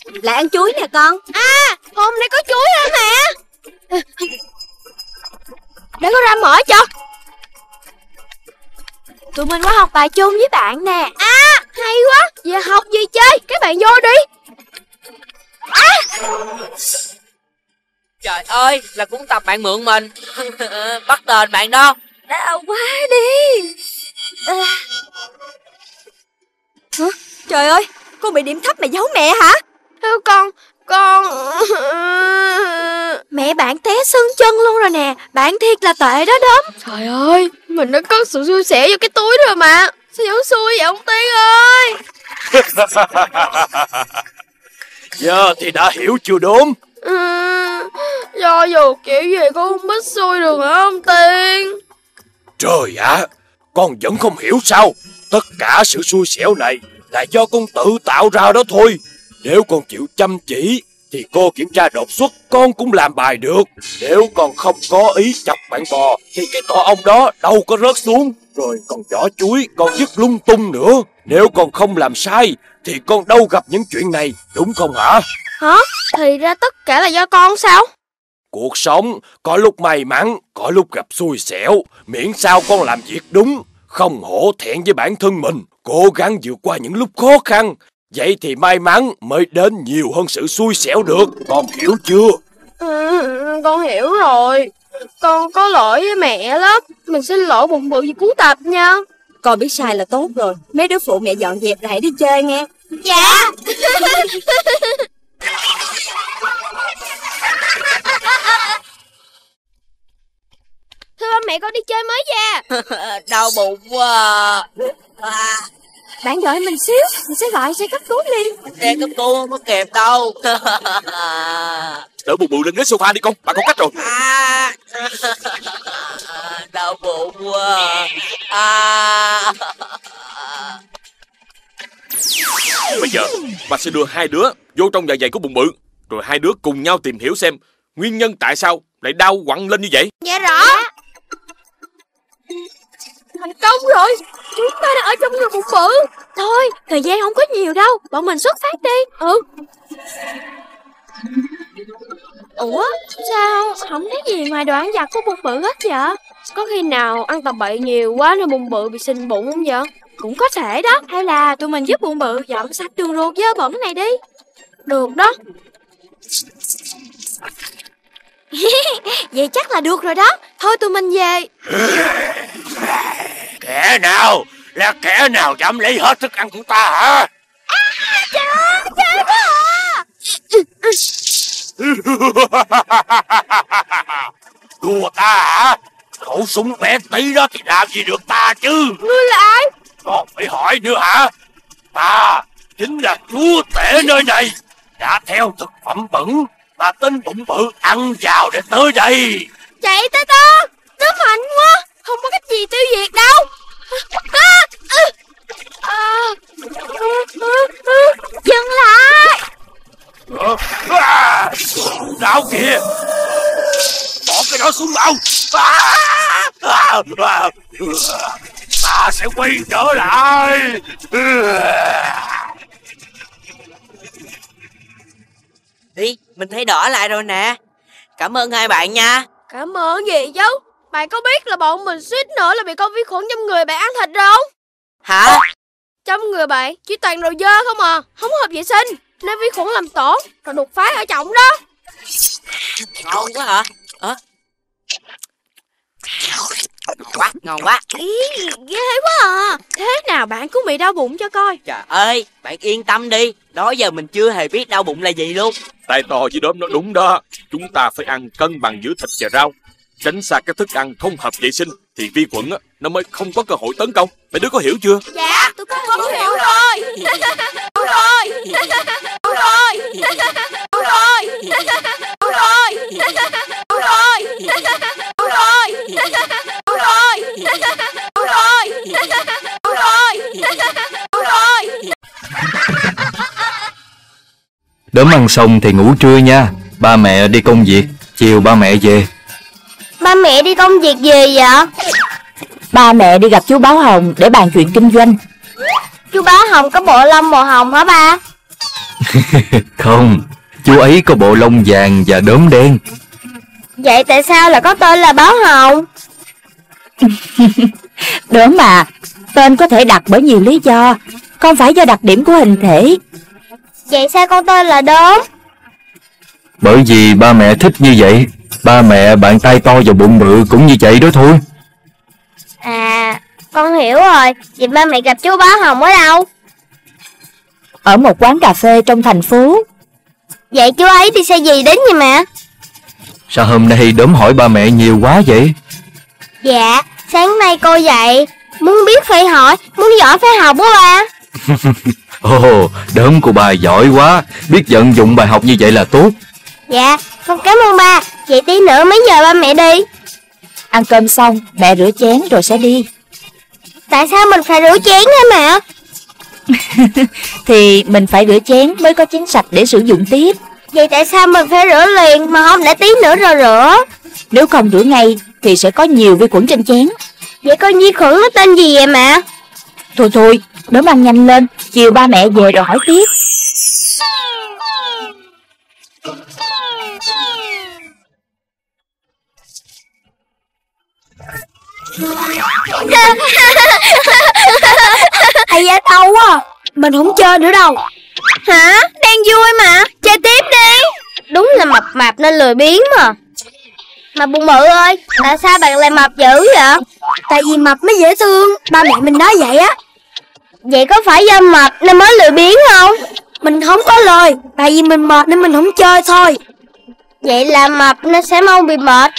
Lại ăn chuối nè con. À hôm nay có chuối hả mẹ? Để con ra mở cho. Tụi mình qua học bài chung với bạn nè. À hay quá. Về học gì chơi? Các bạn vô đi Trời ơi, là cũng tập bạn mượn mình. Bắt tên bạn đó. Đau quá đi. À. Hả? Trời ơi Con bị điểm thấp mà giấu mẹ hả? Con Con Mẹ bạn té sưng chân luôn rồi nè. Bạn thiệt là tệ đó đốm. Trời ơi Mình đã có sự xui xẻo vô cái túi rồi mà. Sao vẫn xui vậy ông Tiên ơi? Giờ thì đã hiểu chưa Đốm? Ừ, do dù kiểu gì con không biết xui được hả ông Tiên Trời ạ, con vẫn không hiểu sao? Tất cả sự xui xẻo này là do con tự tạo ra đó thôi. Nếu con chịu chăm chỉ thì cô kiểm tra đột xuất con cũng làm bài được. Nếu con không có ý chọc bạn bò thì cái tổ ông đó đâu có rớt xuống. Rồi còn vỏ chuối con dứt lung tung nữa. Nếu con không làm sai thì con đâu gặp những chuyện này, đúng không hả? Hả? Thì ra tất cả là do con sao? Cuộc sống có lúc may mắn, có lúc gặp xui xẻo, miễn sao con làm việc đúng, không hổ thẹn với bản thân mình, cố gắng vượt qua những lúc khó khăn. Vậy thì may mắn mới đến nhiều hơn sự xui xẻo được, con hiểu chưa? Ừ, con hiểu rồi. Con có lỗi với mẹ lắm. Mình xin lỗi bụng bự vì cuốn tập nha. Con biết sai là tốt rồi. Mấy đứa phụ mẹ dọn dẹp rồi hãy đi chơi nghe. Dạ Thưa ba mẹ con đi chơi mới về Đau bụng quá à. Bạn đợi mình xíu Mình sẽ gọi xe cấp cứu liền Xe cấp cứu không có kịp đâu Đỡ bụng bự lên ghế sofa đi con Bà có cách rồi à. Đau bụng quá à. Bây giờ bà sẽ đưa hai đứa vô trong dạ dày của bụng bự. Rồi hai đứa cùng nhau tìm hiểu xem Nguyên nhân tại sao lại đau quặn lên như vậy. Dạ rõ. Thành công rồi. Chúng ta đã ở trong người bụng bự. Thôi, thời gian không có nhiều đâu. Bọn mình xuất phát đi. Ừ. Ủa, sao không thấy gì ngoài đồ ăn vặt của bụng bự hết vậy? Có khi nào ăn tầm bậy nhiều quá nên bụng bự bị sinh bụng không vậy? Cũng có thể đó. Hay là tụi mình giúp bụng bự dọn sạch đường ruột dơ bẩn này đi. Được đó. Vậy chắc là được rồi đó. Thôi tụi mình về. Kẻ nào? Là kẻ nào dám lấy hết thức ăn của ta hả? Trời trời quá Đùa ta hả? Khẩu súng bé tí đó thì làm gì được ta chứ? Ngươi là ai? Còn phải hỏi nữa hả? Ta chính là chúa tể nơi này Đã theo thực phẩm bẩn Mà tên bụng bự ăn vào để tới đây Chạy tới to Nó mạnh quá Không có cách gì tiêu diệt đâu. À, à, à, Dừng lại. Ờ, à, Nào kìa. Bỏ cái đó xuống mau. À, à, à, Ta sẽ quay trở lại Đi, mình thấy đỏ lại rồi nè. Cảm ơn hai bạn nha. Cảm ơn gì chứ? Bạn có biết là bọn mình suýt nữa là bị con vi khuẩn trong người bạn ăn thịt rồi không? Hả? Trong người bạn chỉ toàn đồ dơ không à. Không hợp vệ sinh Nên vi khuẩn làm tổn Rồi đột phá ở trọng đó. Ngon quá hả? Ờ Ngon quá, ngon quá. Ý, ghê quá à. Thế nào bạn cũng bị đau bụng cho coi. Trời ơi, bạn yên tâm đi. Đó giờ mình chưa hề biết đau bụng là gì luôn. Tai to với đốm nó đúng đó. Chúng ta phải ăn cân bằng giữa thịt và rau. Tránh xa các thức ăn không hợp vệ sinh Thì vi khuẩn á, nó mới không có cơ hội tấn công. Mấy đứa có hiểu chưa? Dạ, tôi có con hiểu rồi. Hiểu rồi. Hiểu rồi. Hiểu rồi. Hiểu rồi. Hiểu rồi Hiểu rồi. Hiểu rồi. Hiểu rồi. Hiểu rồi. Hiểu rồi. Đốm ăn xong thì ngủ trưa nha. Ba mẹ đi công việc Chiều ba mẹ về. Ba mẹ đi công việc gì vậy? Ba mẹ đi gặp chú Báo Hồng để bàn chuyện kinh doanh. Chú báo hồng có bộ lông màu hồng hả ba? Không Chú ấy có bộ lông vàng và đốm đen Vậy tại sao là có tên là báo hồng? Đốm mà Tên có thể đặt bởi nhiều lý do Không phải do đặc điểm của hình thể. Vậy sao con tên là đốm? Bởi vì ba mẹ thích như vậy Ba mẹ bạn tay to và bụng bự cũng như vậy đó thôi. À con hiểu rồi. Vậy ba mẹ gặp chú báo hồng ở đâu? Ở một quán cà phê trong thành phố. Vậy chú ấy đi xe gì đến vậy mẹ Sao hôm nay đốm hỏi ba mẹ nhiều quá vậy? Dạ sáng nay cô dạy Muốn biết phải hỏi Muốn giỏi phải học đó ba. Ồ đốm của bà giỏi quá. Biết vận dụng bài học như vậy là tốt. Dạ con cảm ơn ba. Vậy tí nữa mấy giờ ba mẹ đi. Ăn cơm xong mẹ rửa chén rồi sẽ đi. Tại sao mình phải rửa chén hả mẹ? Thì mình phải rửa chén mới có chén sạch để sử dụng tiếp Vậy tại sao mình phải rửa liền? Mà không để tí nữa rồi rửa. Nếu không rửa ngay thì sẽ có nhiều vi khuẩn trên chén. Vậy con vi khuẩn nó tên gì vậy mẹ Thôi thôi đốm ăn nhanh lên Chiều ba mẹ về rồi hỏi tiếp. Ây da đau quá Mình không chơi nữa đâu Hả? Đang vui mà. Chơi tiếp đi. Đúng là mập mạp nên lười biếng mà. Mà bụng bự ơi Tại sao bạn lại mập dữ vậy? Tại vì mập mới dễ thương. Ba mẹ mình nói vậy á. Vậy có phải do mập nên mới lười biếng không? Mình không có lời. Tại vì mình mệt nên mình không chơi thôi. Vậy là mập nên sẽ mau bị mệt.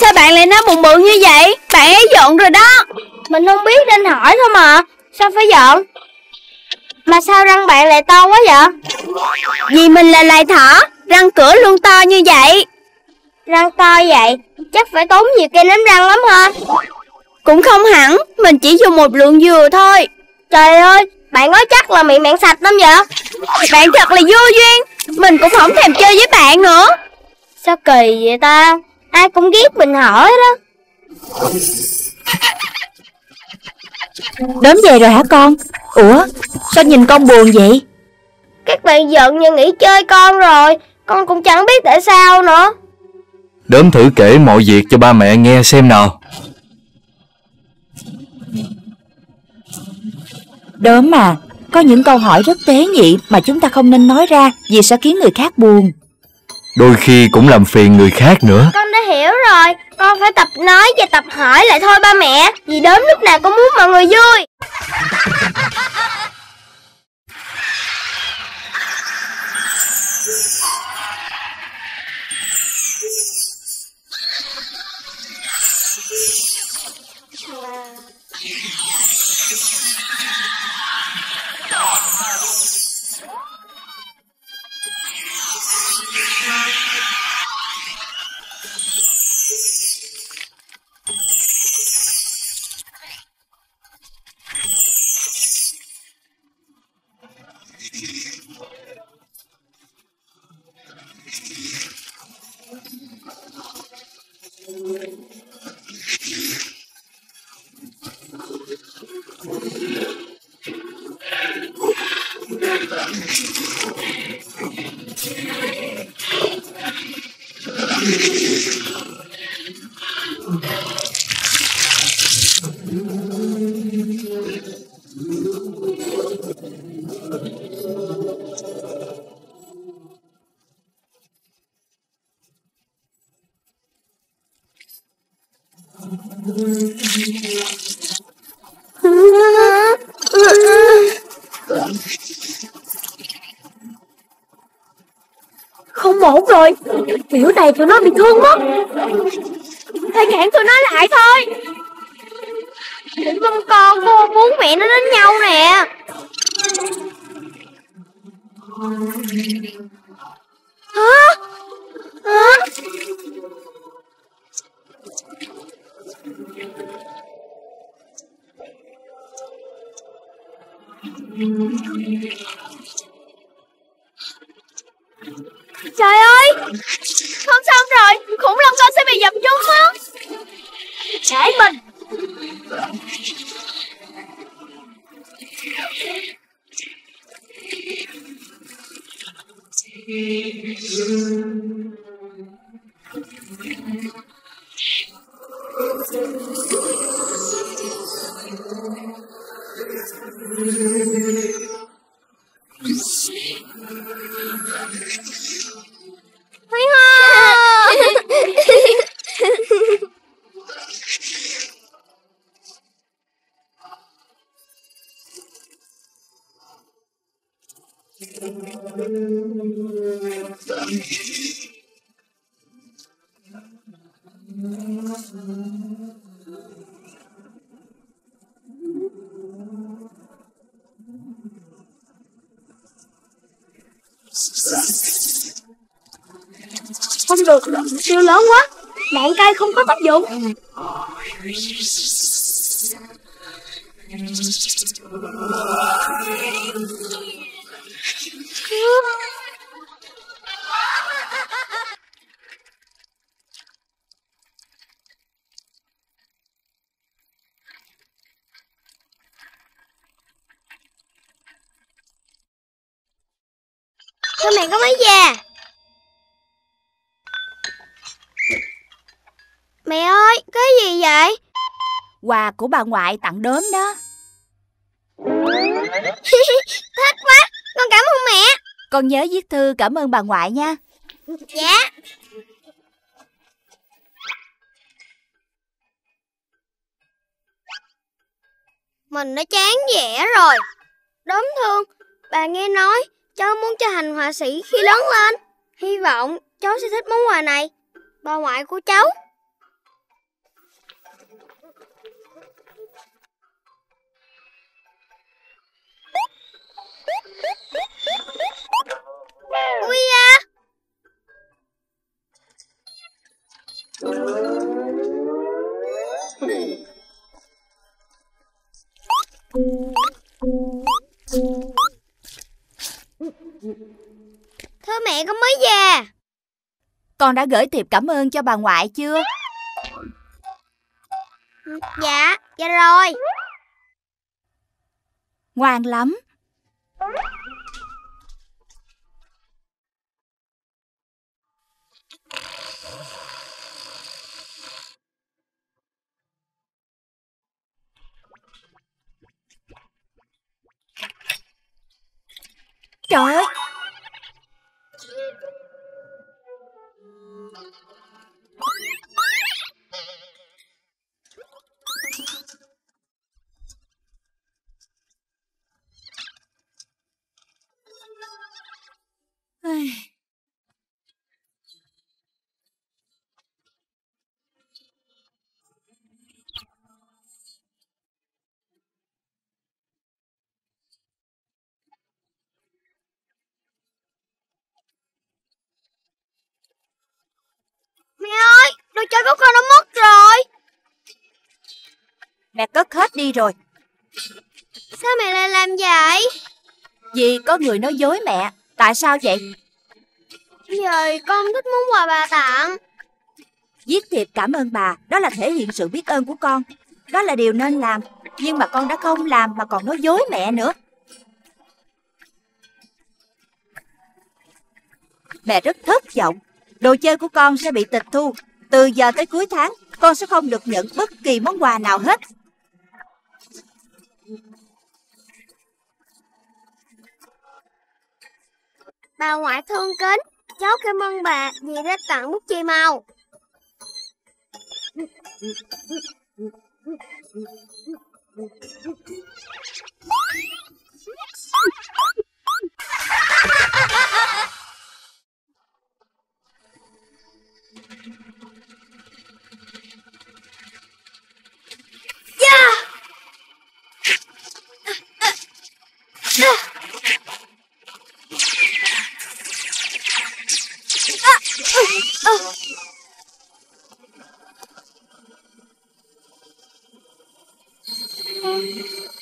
Sao bạn lại nói bụng bự như vậy? Bạn ấy giận rồi đó. Mình không biết nên hỏi thôi mà. Sao phải giận Mà sao răng bạn lại to quá vậy? Vì mình là loài thỏ Răng cửa luôn to như vậy. Răng to vậy? Chắc phải tốn nhiều kem đánh răng lắm ha. Cũng không hẳn Mình chỉ dùng một lượng dừa thôi. Trời ơi Bạn nói chắc là miệng bạn sạch lắm vậy? Bạn thật là vô duyên Mình cũng không thèm chơi với bạn nữa. Sao kỳ vậy ta? Ai cũng ghét mình hỏi đó Đốm về rồi hả con? Ủa sao nhìn con buồn vậy? Các bạn giận như nghỉ chơi con rồi. Con cũng chẳng biết tại sao nữa. Đốm thử kể mọi việc cho ba mẹ nghe xem nào. Đốm mà Có những câu hỏi rất tế nhị Mà chúng ta không nên nói ra Vì sẽ khiến người khác buồn. Đôi khi cũng làm phiền người khác nữa. Con đã hiểu rồi con phải tập nói và tập hỏi lại thôi ba mẹ. Vì đến lúc nào con muốn mọi người vui. Không ổn rồi. Kiểu này tụi nó bị thương mất. Phải cản tụi nó lại thôi. Đừng con con cô muốn mẹ nó đến nhau nè. Hả? Hả? Có tác dụng Sao mẹ có mấy già Mẹ ơi Cái gì vậy Quà của bà ngoại tặng đốm đó. Thích quá Con cảm ơn mẹ. Con nhớ viết thư cảm ơn bà ngoại nha. Dạ. Mình đã chán vẽ rồi. Đốm thương Bà nghe nói cháu muốn trở thành họa sĩ khi lớn lên. Hy vọng cháu sẽ thích món quà này. Bà ngoại của cháu Ui à Thưa mẹ con mới về. Con đã gửi thiệp cảm ơn cho bà ngoại chưa? Dạ, dạ rồi. Ngoan lắm Trời ơi đi rồi. Sao mẹ lại làm vậy? Vì có người nói dối mẹ. Tại sao vậy? Vì con thích muốn quà bà tặng. Viết thiệp cảm ơn bà. Đó là thể hiện sự biết ơn của con. Đó là điều nên làm. Nhưng mà con đã không làm mà còn nói dối mẹ nữa. Mẹ rất thất vọng. Đồ chơi của con sẽ bị tịch thu. Từ giờ tới cuối tháng Con sẽ không được nhận bất kỳ món quà nào hết Bà ngoại thương kính Cháu cảm ơn bà vì đã tặng bút chì màu.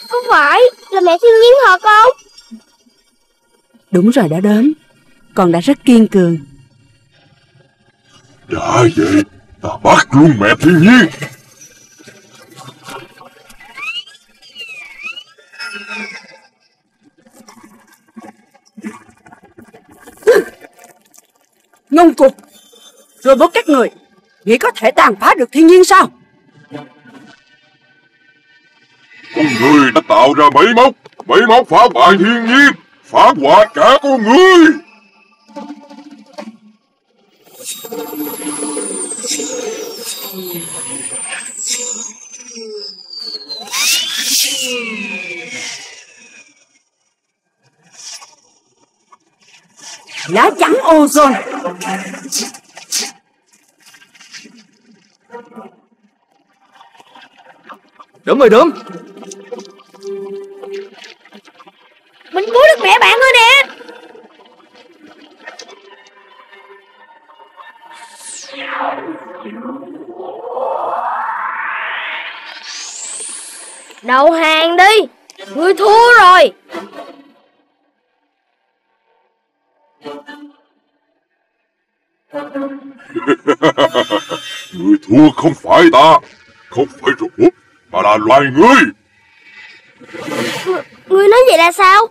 Không phải là mẹ thiên nhiên hả con? Đúng rồi đã đến Con đã rất kiên cường. Đã vậy Ta bắt luôn mẹ thiên nhiên. Ngông cục Rồi bớt các người Nghĩ có thể tàn phá được thiên nhiên sao? Con người đã tạo ra mấy mốc Mấy mốc phá hoại thiên nhiên Phá hoại cả con người. Lá chắn ozone Đúng rồi đúng. Mình cứu được mẹ bạn rồi nè. Đầu hàng đi. Ngươi thua rồi. Người thua không phải ta Không phải robot Mà là loài người. Ngươi nói vậy là sao?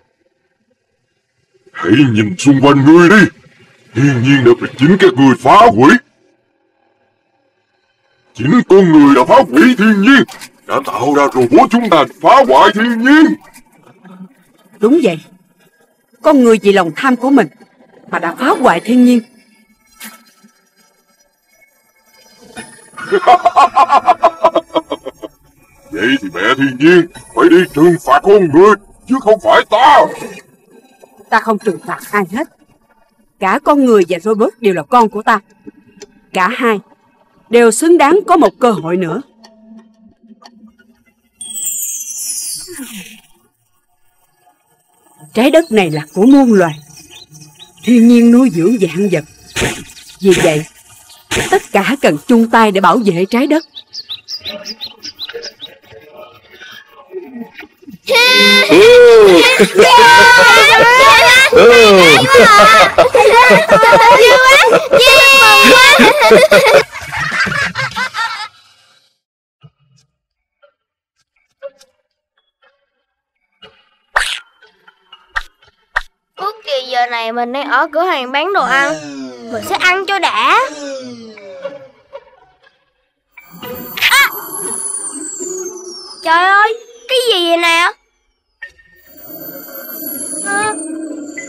Hãy nhìn xung quanh ngươi đi. Thiên nhiên đã bị chính các người phá hủy. Chính con người đã phá hủy thiên nhiên. Đã tạo ra robot chúng ta phá hoại thiên nhiên. Đúng vậy. Con người vì lòng tham của mình Mà đã phá hoại thiên nhiên Vậy thì mẹ thiên nhiên, Phải đi trừng phạt con người, Chứ không phải ta Ta không trừng phạt ai hết. Cả con người và robot đều là con của ta. Cả hai Đều xứng đáng có một cơ hội nữa. Trái đất này là của muôn loài. Thiên nhiên nuôi dưỡng dạng vật. Vì vậy, Tất cả cần chung tay để bảo vệ trái đất. Cuối kỳ giờ này mình đang ở cửa hàng bán đồ ăn. Mình sẽ ăn cho đã. À! Trời ơi, gì vậy nè? À,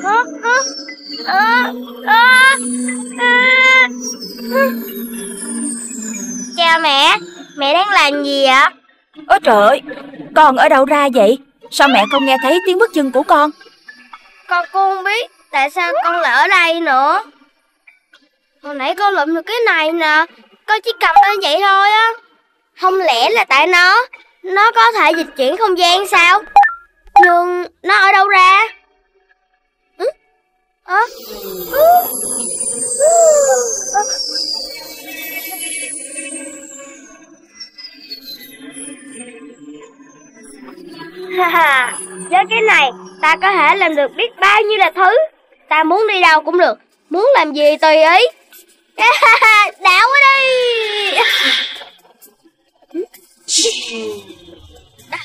à, à, à, à, à. Chào mẹ, mẹ đang làm gì ạ? Ôi trời ơi Con ở đâu ra vậy? Sao mẹ không nghe thấy tiếng bước chân của con? Con cũng không biết tại sao con lại ở đây nữa? Hồi nãy con lụm được cái này nè Con chỉ cầm lên vậy thôi á. Không lẽ là tại nó nó có thể dịch chuyển không gian sao Nhưng nó ở đâu ra ừ? à? Ha Với cái này, ta có thể làm được biết bao nhiêu là thứ. Ta muốn đi đâu cũng được, muốn làm gì tùy ý. Đảo quá đi! Hả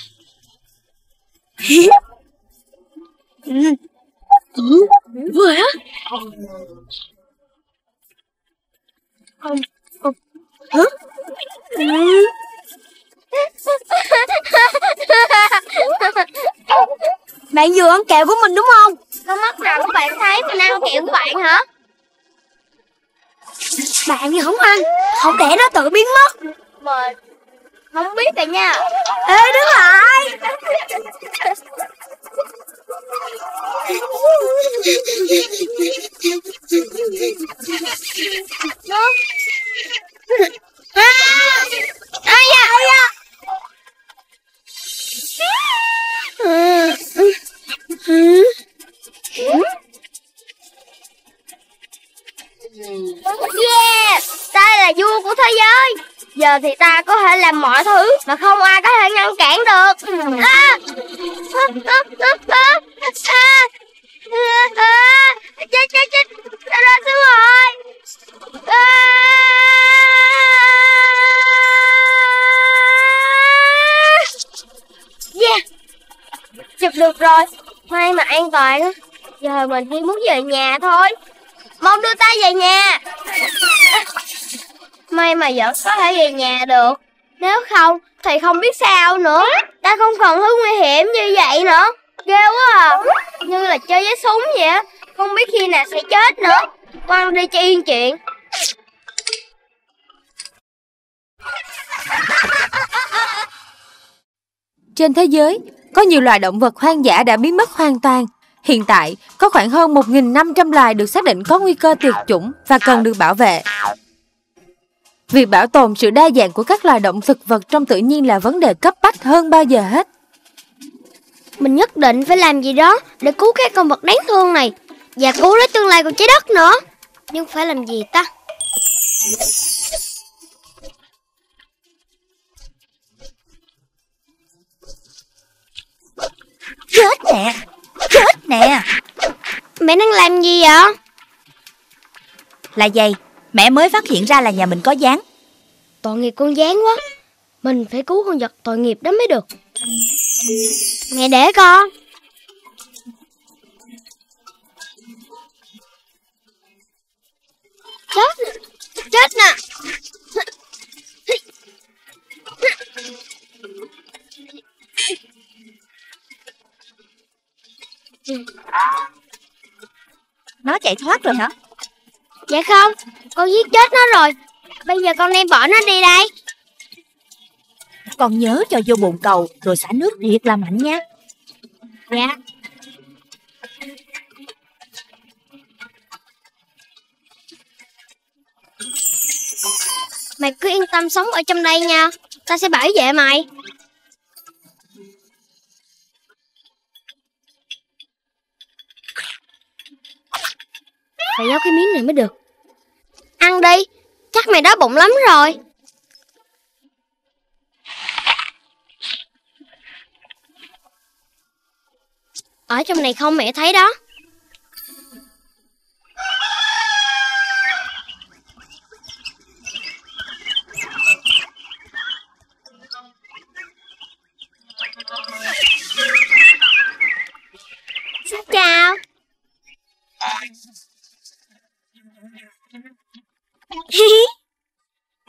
Bạn vừa ăn kẹo của mình đúng không? Có mắt nào các bạn thấy mình ăn kẹo của bạn hả? Bạn thì không ăn Không để nó tự biến mất. Mình không biết rồi nha Ê đứng lại À, ai da, ai da. Yeah, ta là vua của thế giới. Giờ thì ta có thể làm mọi thứ mà không ai có thể ngăn cản được. À, à, à, à, à, à, à, chết chết chết, ta ra xuống rồi. À. Yeah, chụp được rồi, may mà an toàn. Giờ mình chỉ muốn về nhà thôi. Mong đưa ta về nhà. May mà vẫn có thể về nhà được. Nếu không thì không biết sao nữa. Ta không còn thứ nguy hiểm như vậy nữa. Ghê quá à. Như là chơi với súng vậy á. Không biết khi nào sẽ chết nữa. Quăng đi cho yên chuyện. Trên thế giới, có nhiều loài động vật hoang dã đã biến mất hoàn toàn. Hiện tại, có khoảng hơn 1.500 loài được xác định có nguy cơ tuyệt chủng và cần được bảo vệ. Việc bảo tồn sự đa dạng của các loài động thực vật trong tự nhiên là vấn đề cấp bách hơn bao giờ hết. Mình nhất định phải làm gì đó Để cứu các con vật đáng thương này Và cứu lấy tương lai của trái đất nữa. Nhưng phải làm gì ta? Chết nè Chết nè. Mẹ đang làm gì vậy? Là vậy Mẹ mới phát hiện ra là nhà mình có gián Tội nghiệp con gián quá. Mình phải cứu con vật tội nghiệp đó mới được. Mẹ để con. Chết Chết nè. Nó chạy thoát rồi hả Dạ không Con giết chết nó rồi. Bây giờ con đem bỏ nó đi đây. Con nhớ cho vô bồn cầu Rồi xả nước thiệt là mạnh nha Dạ. Mày cứ yên tâm sống ở trong đây nha. Ta sẽ bảo vệ mày. Phải giấu cái miếng này mới được đi. Chắc mày đói bụng lắm rồi. Ở trong này không mẹ thấy đó Xin chào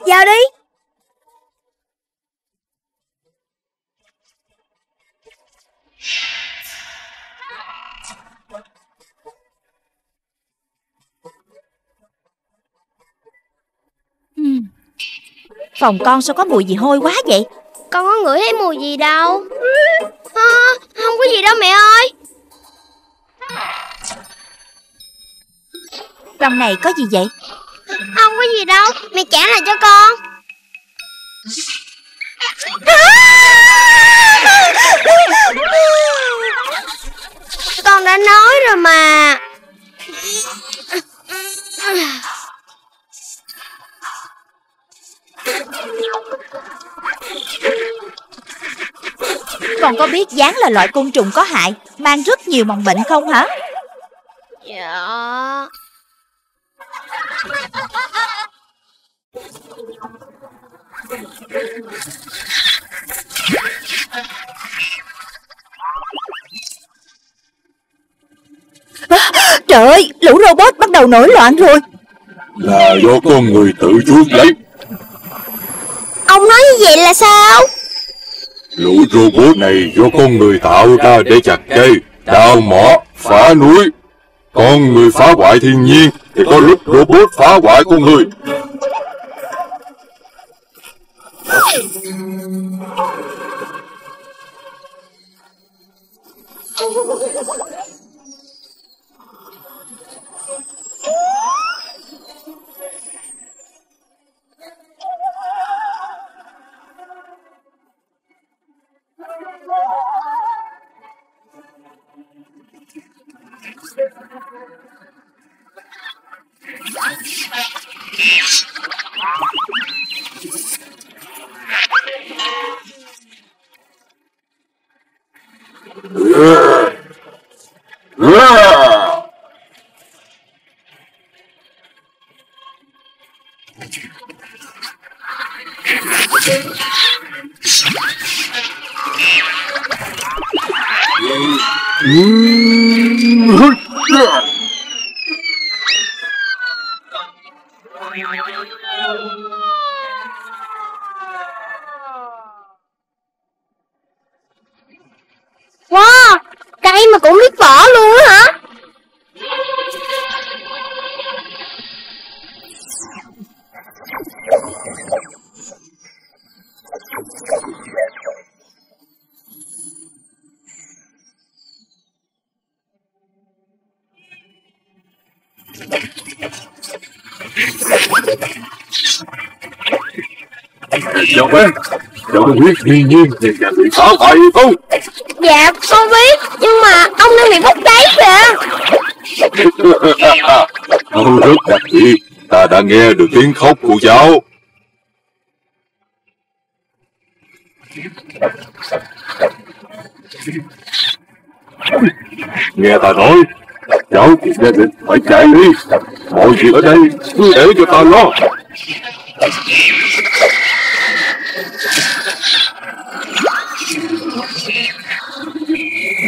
Vào đi Phòng con sao có mùi gì hôi quá vậy? Con có ngửi thấy mùi gì đâu. À, Không có gì đâu mẹ ơi. Trong này có gì vậy? Không có gì đâu Mẹ trả lại cho con. Con đã nói rồi mà có biết gián là loại côn trùng có hại Mang rất nhiều mầm bệnh không hả? Dạ. Trời ơi Lũ robot bắt đầu nổi loạn rồi. Là do con người tự chuốc lấy Ông nói như vậy là sao Lũ robot này do con người tạo ra để chặt cây, đào mỏ, phá núi. Con người phá hoại thiên nhiên thì có lúc robot phá hoại con người. Biết thiên nhiên thì nhà bị phá hoại không? Dạ con biết Nhưng mà ông đang bị bốc cháy kìa Ông rất đặc biệt, ta đã nghe được tiếng khóc của cháu. Nghe ta nói, cháu cùng gia đình phải chạy đi. Mọi việc ở đây cứ để cho ta lo.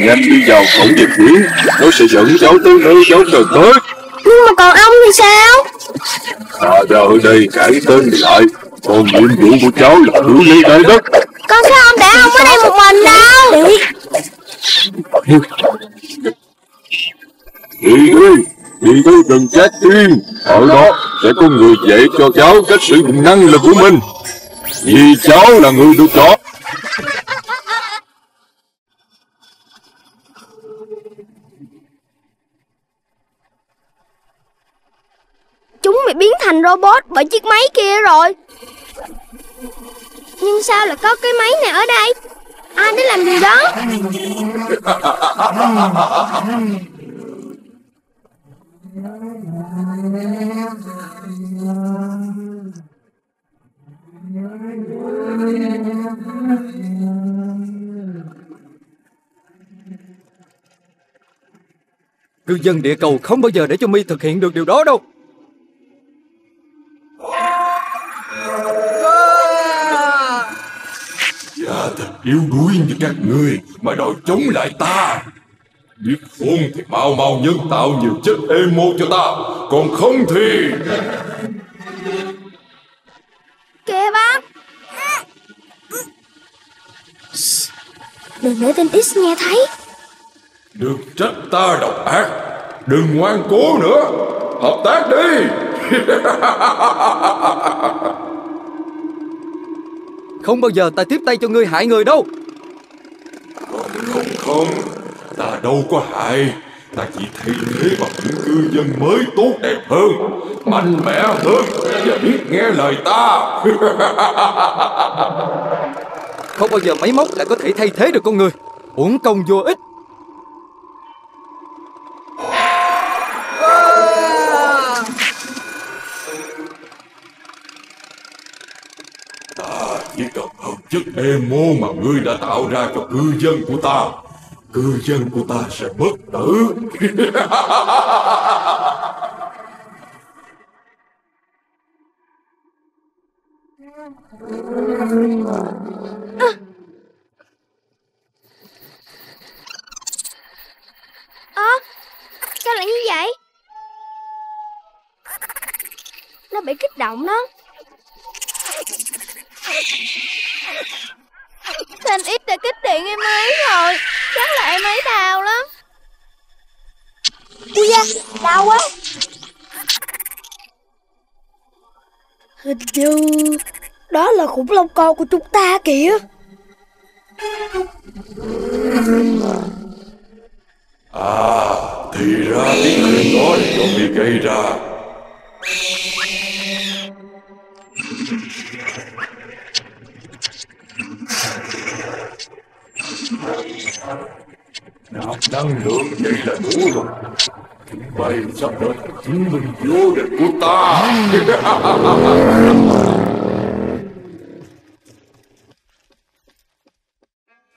Nhanh đi vào cổng dịch chuyển, nó sẽ dẫn cháu tới nơi cháu cần tới. Nhưng mà còn ông thì sao Ta ra ở đây cải tên lại, còn nhiệm vụ của cháu là xử lý trái đất. Con sao ông để ông ở đây một mình đâu Đi đi, đi tới rừng chết tiên, ở đó sẽ có người dạy cho cháu cách sử dụng năng lực của mình. Vì cháu là người được chọn. Chúng bị biến thành robot bởi chiếc máy kia rồi. Nhưng sao lại có cái máy này ở đây? Ai đã làm điều đó? Cư dân địa cầu không bao giờ để cho mi thực hiện được điều đó đâu. Dạ thật yếu đuối như các ngươi mà đòi chống lại ta. Biết khôn thì mau mau nhân tạo nhiều chất emo cho ta, còn không thì... Kìa bác Đừng để tên X nghe thấy Đừng trách ta độc ác, đừng ngoan cố nữa, hợp tác đi. Không bao giờ ta tiếp tay cho ngươi hại người đâu. Không không, ta đâu có hại, ta chỉ thay thế bằng những cư dân mới tốt đẹp hơn, mạnh mẽ hơn. Và biết nghe lời ta. Không bao giờ máy móc lại có thể thay thế được con người. Uổng công vô ích ta chỉ cần hợp chất emo mà ngươi đã tạo ra cho cư dân của ta. Cư dân của ta sẽ bất tử. Ơ, Sao lại như vậy Nó bị kích động đó Thanh ít đã kích điện em ấy rồi. Chắc là em ấy đau lắm. Ui da, đau quá. Hình như Đó là khủng long con của chúng ta kìa. À, thì ra tiếng cười đó là do ngươi gây ra. Nạp năng lượng vậy là đủ rồi. Chúng bay sắp đến chứng minh vô địch của ta.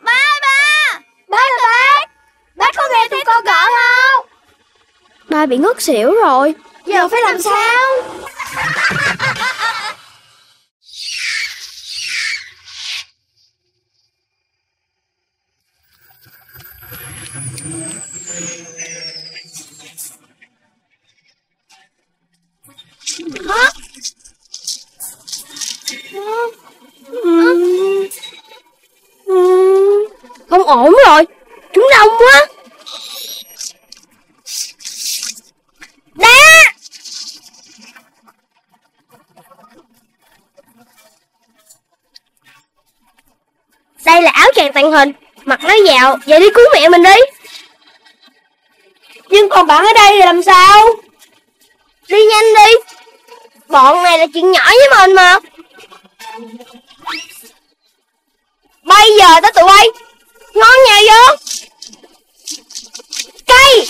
Bác ơi bác Bác có nghe thấy con gọi không Ba bị ngất xỉu rồi Giờ phải làm sao Hả? Không ổn rồi. Chúng đông quá Đá! Đây là áo chàng tàng hình. Mặc nó vào Vậy đi cứu mẹ mình đi còn bạn ở đây thì làm sao? Đi nhanh đi. Bọn này là chuyện nhỏ với mình mà. Bây giờ tới tụi bay. Ngon nhà vô Cây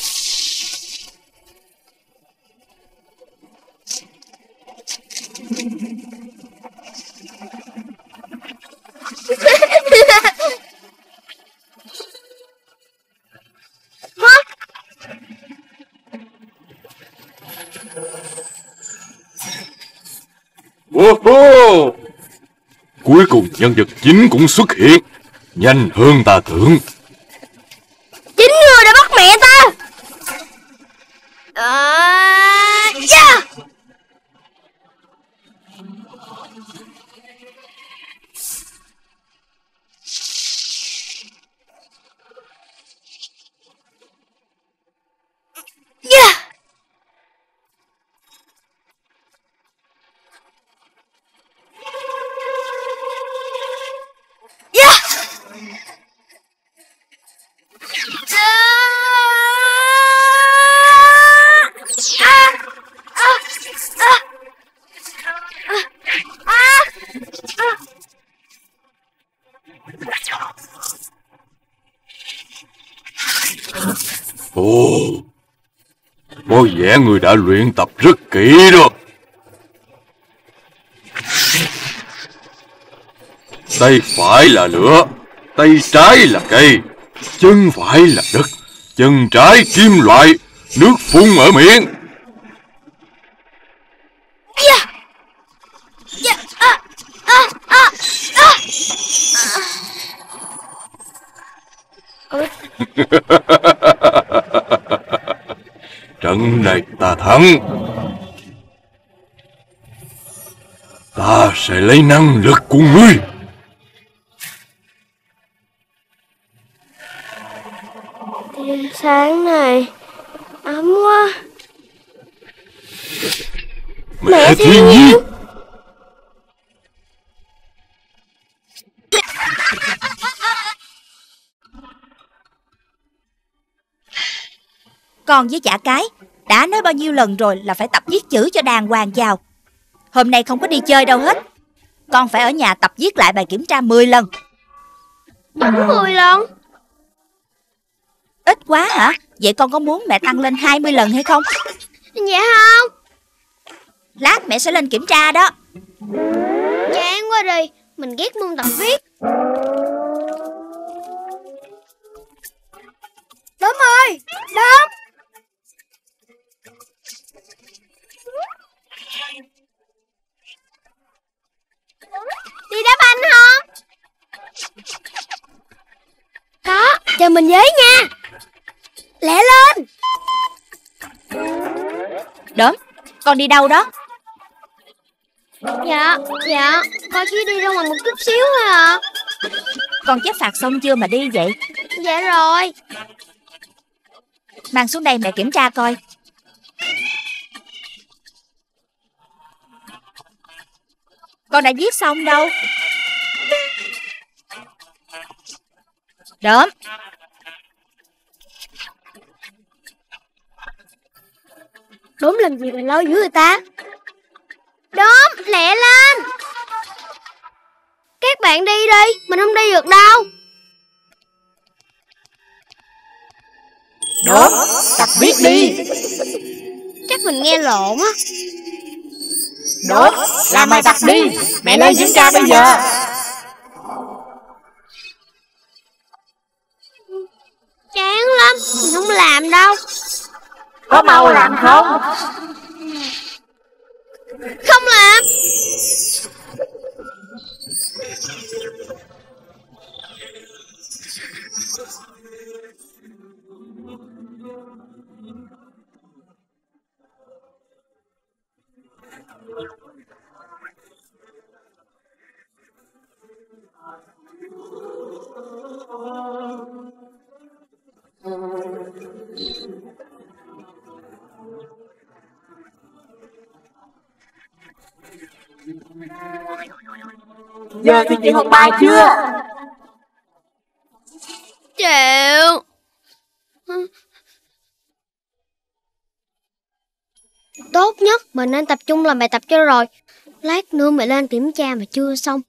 Hả? Wow! Cuối cùng nhân vật chính cũng xuất hiện. Nhanh hơn ta tưởng. Chính người đã bắt mẹ ta à, yeah. Yeah. Yeah. Ồ, có vẻ người đã luyện tập rất kỹ đó. Tay phải là lửa, tay trái là cây, chân phải là đất, chân trái kim loại, nước phun ở miệng. Này ta sẽ lấy năng lực của ngươi. Tia sáng này ấm quá Mẹ thiên nhiên. Con với chả cái nói bao nhiêu lần rồi là phải tập viết chữ cho đàng hoàng vào. Hôm nay không có đi chơi đâu hết. Con phải ở nhà tập viết lại bài kiểm tra 10 lần. 10 lần? Ít quá hả? Vậy con có muốn mẹ tăng lên 20 lần hay không? Dạ không. Lát mẹ sẽ lên kiểm tra đó. Chán quá đi. Mình ghét môn tập viết. Đốm ơi! Đốm Chờ mình với nha. Lẹ lên. Đốm, con đi đâu đó? Dạ, dạ Con chỉ đi ra ngoài một chút xíu thôi à Con chép phạt xong chưa mà đi vậy? Dạ rồi. Mang xuống đây mẹ kiểm tra coi. Con đã viết xong đâu Đốm Đốm làm gì mà lo dữ người ta? Đốm, lẹ lên. Các bạn đi đi, mình không đi được đâu. Đốm, tập viết đi. Chắc mình nghe lộn á. Đốm, làm bài tập đi. Mẹ lên kiểm tra bây giờ Chán lắm, mình không làm đâu Có mau làm không? Không làm Giờ thì chị học bài chưa? Chịu. Tốt nhất mình nên tập trung làm bài tập cho rồi. Lát nữa mẹ lên kiểm tra mà chưa xong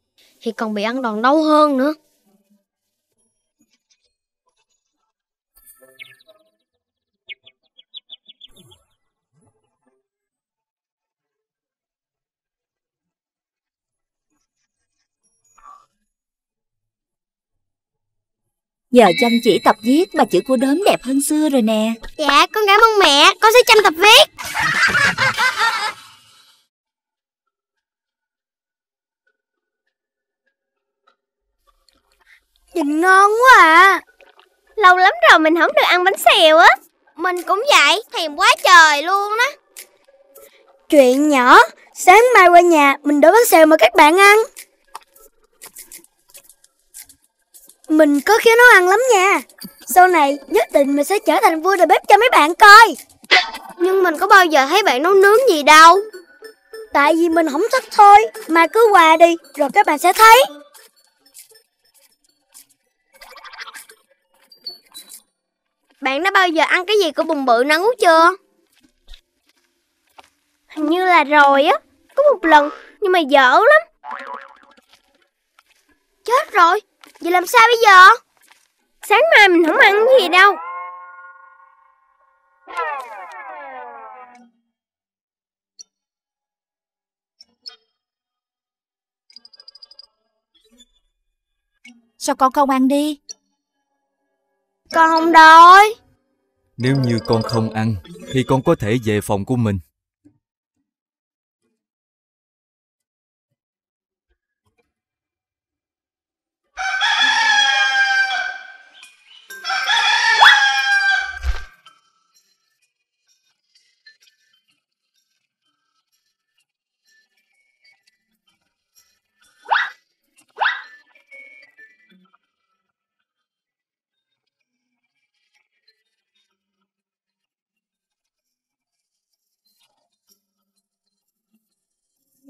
Thì còn bị ăn đòn đau hơn nữa. Giờ chăm chỉ tập viết mà chữ của đốm đẹp hơn xưa rồi nè. Dạ con cảm ơn mẹ Con sẽ chăm tập viết. Nhìn ngon quá à. Lâu lắm rồi mình không được ăn bánh xèo á. Mình cũng vậy Thèm quá trời luôn đó Chuyện nhỏ Sáng mai qua nhà mình đổ bánh xèo mà các bạn ăn Mình có khiếu nấu ăn lắm nha. Sau này nhất định mình sẽ trở thành vua đầu bếp cho mấy bạn coi. Nhưng mình có bao giờ thấy bạn nấu nướng gì đâu. Tại vì mình không thích thôi. Mà cứ qua đi rồi các bạn sẽ thấy. Bạn đã bao giờ ăn cái gì của bùng bự nắng út chưa? Hình như là rồi á. Có một lần Nhưng mà dở lắm. Chết rồi Vậy làm sao bây giờ? Sáng mai mình không ăn gì đâu. Sao con không ăn đi? Con không đói. Nếu như con không ăn Thì con có thể về phòng của mình